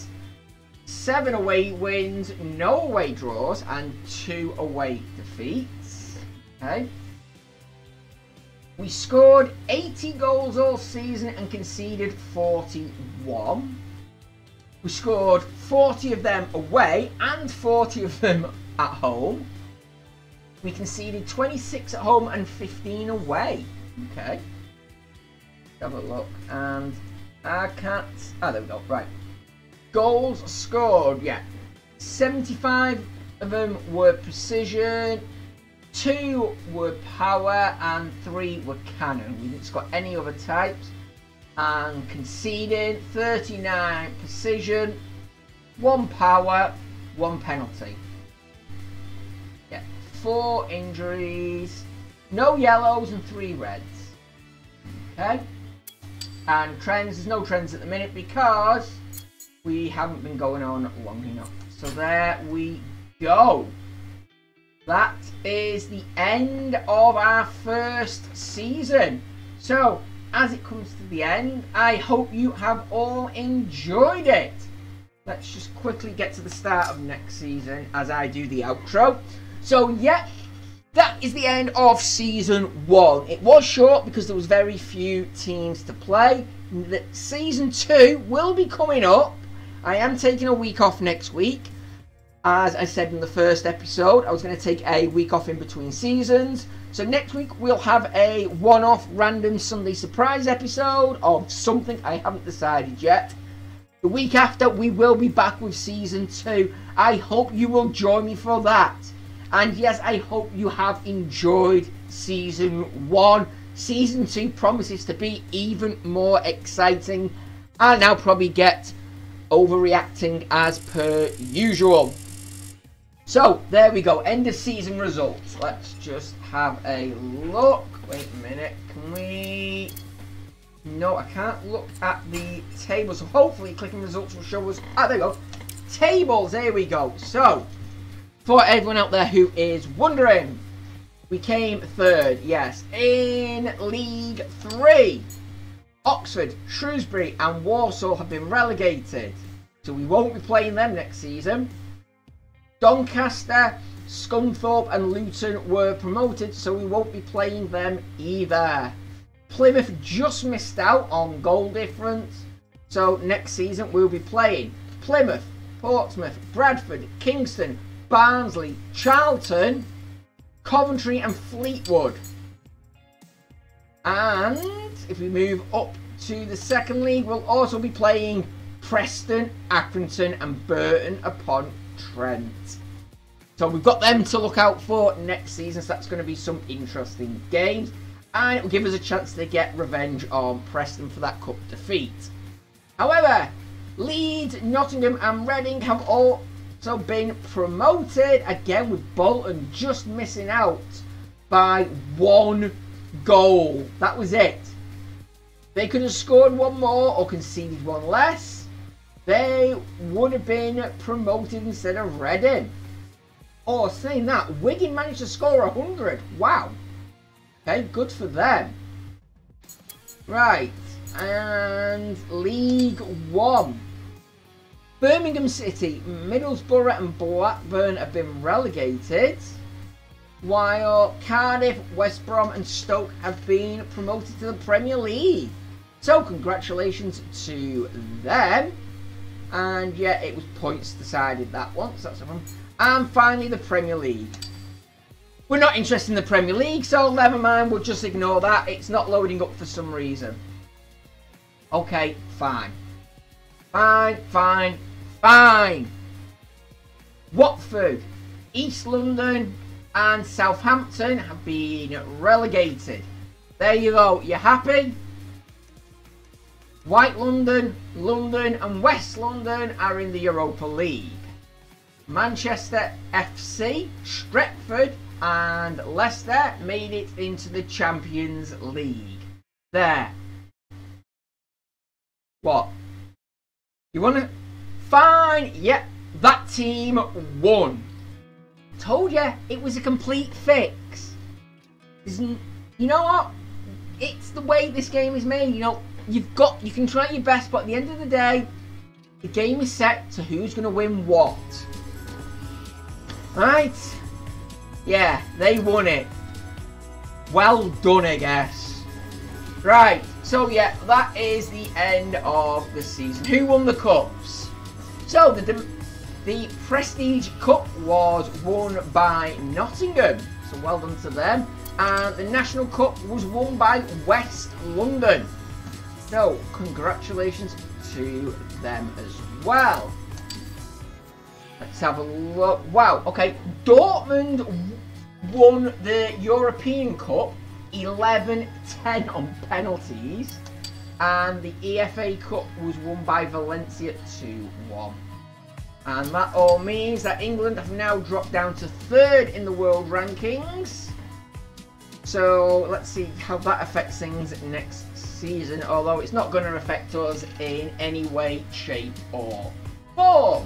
Seven away wins, no away draws, and two away defeats. Okay. We scored 80 goals all season and conceded 41. We scored 40 of them away and 40 of them at home. We conceded 26 at home and 15 away. Okay. Have a look. And I can't... Oh, ah, there we go. Right. Goals scored, yeah. 75 of them were precision, two were power, and three were cannon. We didn't score any other types. And conceded 39 precision, one power, one penalty four injuries, no yellows and three reds. Okay? And trends, there's no trends at the minute because we haven't been going on long enough. So there we go. That is the end of our first season. So, as it comes to the end, I hope you have all enjoyed it. Let's just quickly get to the start of next season as I do the outro. So yeah, that is the end of season one. It was short because there was very few teams to play. Season two will be coming up. I am taking a week off next week. As I said in the first episode, I was going to take a week off in between seasons. So next week we'll have a one-off random Sunday surprise episode of something I haven't decided yet. The week after we will be back with season two. I hope you will join me for that. And yes, I hope you have enjoyed season one. Season two promises to be even more exciting. And I'll probably get overreacting as per usual. So, there we go. End of season results. Let's just have a look. Wait a minute. Can we... No, I can't look at the table. So hopefully clicking results will show us... Ah, there we go. Tables, there we go. So, for everyone out there who is wondering, we came third, yes, in League 3. Oxford, Shrewsbury and Walsall have been relegated. So we won't be playing them next season. Doncaster, Scunthorpe and Luton were promoted, so we won't be playing them either. Plymouth just missed out on goal difference, so next season we'll be playing Plymouth, Portsmouth, Bradford, Kingston, Barnsley, Charlton, Coventry and Fleetwood. And if we move up to the second league, we'll also be playing Preston, Accrington and Burton upon Trent. So we've got them to look out for next season, so that's going to be some interesting games. And it will give us a chance to get revenge on Preston for that cup defeat. However, Leeds, Nottingham and Reading have also been promoted, again with Bolton just missing out by one goal. That was it. They could have scored one more or conceded one less. They would have been promoted instead of Reading. Oh, saying that, Wigan managed to score 100. Wow. Okay, good for them. Right, and League One. Birmingham City, Middlesbrough and Blackburn have been relegated. While Cardiff, West Brom and Stoke have been promoted to the Premier League. So congratulations to them. And yeah, it was points decided that once. That's a and finally, the Premier League. We're not interested in the Premier League, so never mind, we'll just ignore that. It's not loading up for some reason. Okay, fine. Fine, fine, fine. Watford, East London and Southampton have been relegated. There you go. You happy? White London, London and West London are in the Europa League. Manchester FC, Stretford and Leicester made it into the Champions League. There. What? You want to? Fine. Yep. That team won. Told you it was a complete fix. Isn't? You know what? It's the way this game is made. You know, you've got. You can try your best, but at the end of the day, the game is set to who's going to win what. Right? Yeah, they won it. Well done, I guess. Right, so yeah, that is the end of the season. Who won the cups? So, the, the Prestige Cup was won by Nottingham. So well done to them. And the National Cup was won by West London. So, congratulations to them as well. Let's have a look. Wow, okay. Dortmund won the European Cup 11-10 on penalties. And the EFA Cup was won by Valencia 2-1. And that all means that England have now dropped down to third in the world rankings. So let's see how that affects things next season. Although it's not going to affect us in any way, shape or form.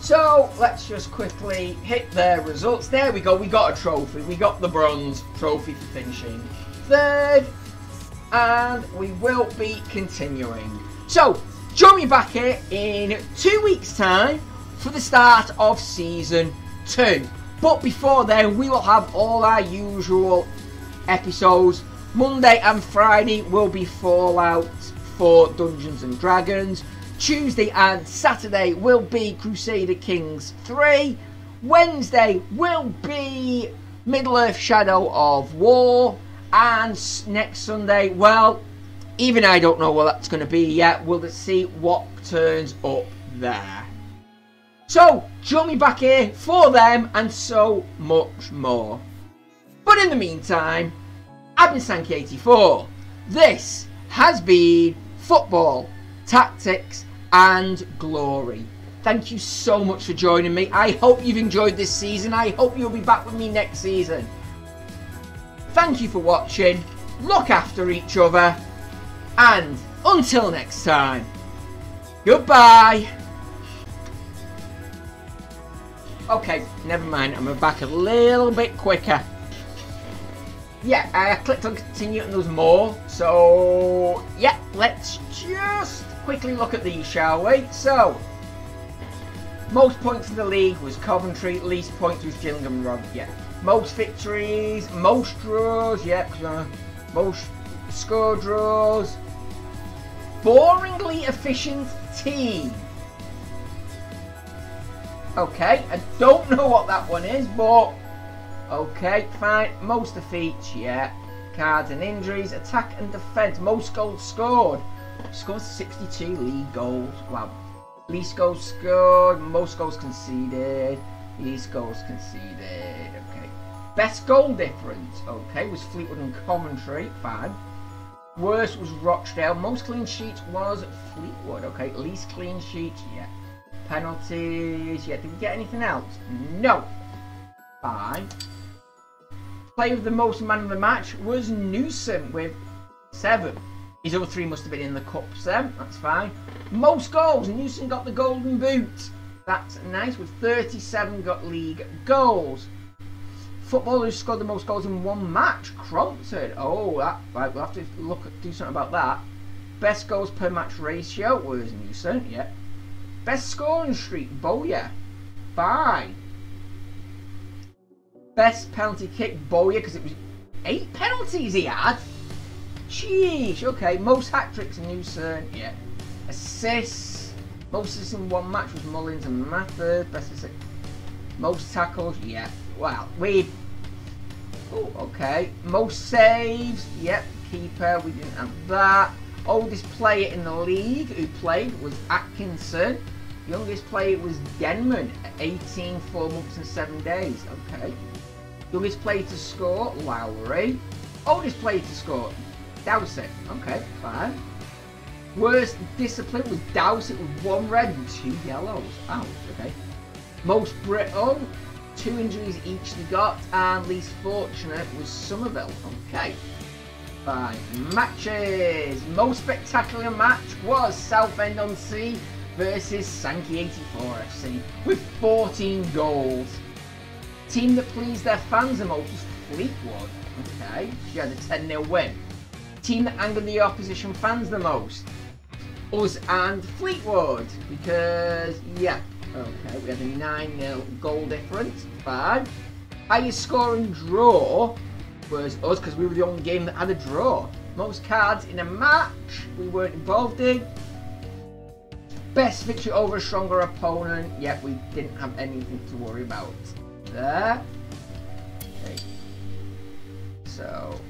So let's just quickly hit their results. There we go. We got a trophy. We got the bronze trophy for finishing third. And we will be continuing. So join me back here in two weeks' time for the start of season two. But before then, we will have all our usual episodes. Monday and Friday will be Fallout for Dungeons and Dragons. Tuesday and Saturday will be Crusader Kings 3. Wednesday will be Middle Earth Shadow of War. And next Sunday, well, even I don't know what that's going to be yet. We'll see what turns up there. So, join me back here for them and so much more. But in the meantime, I've been Sankey84. This has been Football, Tactics and glory. Thank you so much for joining me. I hope you've enjoyed this season. I hope you'll be back with me next season. Thank you for watching. Look after each other. And until next time, goodbye. Okay, never mind. I'm back a little bit quicker. yeah, I clicked on continue and there's more. So, yeah, let's just quickly look at these, shall we? So, most points in the league was Coventry, least points was Gillingham Road, yeah. Most victories, most draws, yeah, uh, most score draws. Boringly efficient team. Okay, I don't know what that one is, but okay, fine. Most defeats, yeah. Cards and injuries, attack and defence, most goals scored. Scored 62 league goals. Wow. Least goals scored, most goals conceded, least goals conceded. Best goal difference, okay, was Fleetwood and Coventry, fine. Worst was Rochdale. Most clean sheets was Fleetwood, okay. Least clean sheets, yeah. Penalties, yeah. Did we get anything else? No. Fine. Player with the most man of the match was Newson with seven. His other three must have been in the cups then. That's fine. Most goals. Newson got the golden boot. That's nice with 37 got league goals. Footballer who scored the most goals in one match. Crompton. Oh, that, right, we'll have to look at, do something about that. Best goals per match ratio was Newson. Yeah. Best scoring streak. Bowyer. Bye. Best penalty kick. Bowyer because it was eight penalties he had. Sheesh, okay. Most hat tricks Newson, yeah. Assists. Most assists in one match was Mullins and Mathers. Best assist. Most tackles, yeah. Wow, we. Oh, okay. Most saves, yep. Keeper, we didn't have that. Oldest player in the league who played was Atkinson. Youngest player was Denman at 18, 4 months and 7 days. Okay. Youngest player to score, Lowry. Oldest player to score, Dowsett. Okay, fine. Worst discipline was Dowsett with one red and two yellows. Ouch, okay. Most Brittle, oh, two injuries each they got, and least fortunate was Somerville. Okay. Fine. Matches. Most spectacular match was Southend on Sea versus Sankey 84 FC with 14 goals. Team that pleased their fans the most was Fleetwood. Okay. She had a 10 0 win team that angered the opposition fans the most? Us and Fleetwood. Because, yeah. Okay, we had a 9-0 goal difference. Fine. Highest scoring draw was us because we were the only game that had a draw. Most cards in a match we weren't involved in. Best victory over a stronger opponent, yet we didn't have anything to worry about. There. Okay. So,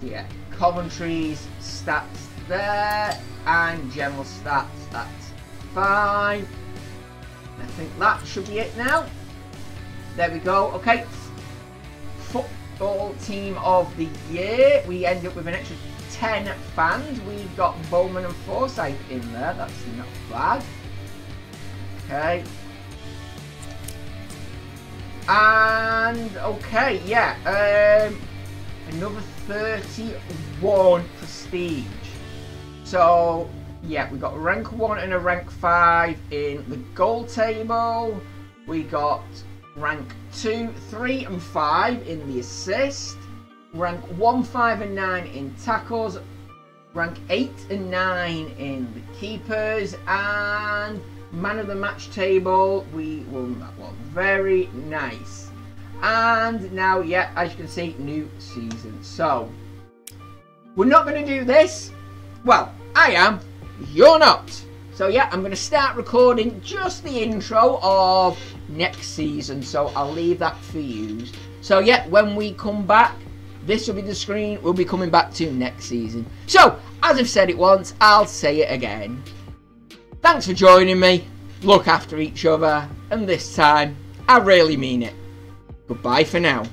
yeah. Coventry's stats there and general stats, that's fine. I think that should be it now. There we go. Okay. Football team of the year. We end up with an extra 10 fans. We've got Bowman and Forsyth in there. That's not bad. Okay. And, okay, yeah. Um, another 31 prestige. So, yeah, we got rank 1 and a rank 5 in the goal table. We got rank 2, 3 and 5 in the assist. Rank 1, 5 and 9 in tackles. Rank 8 and 9 in the keepers. And man of the match table, we won that one. Very nice. And now, yeah, as you can see, new season. So, we're not going to do this. Well, I am. You're not. So, yeah, I'm going to start recording just the intro of next season. So, I'll leave that for you. So, yeah, when we come back, this will be the screen we'll be coming back to next season. So, as I've said it once, I'll say it again. Thanks for joining me. Look after each other. And this time, I really mean it. Goodbye for now.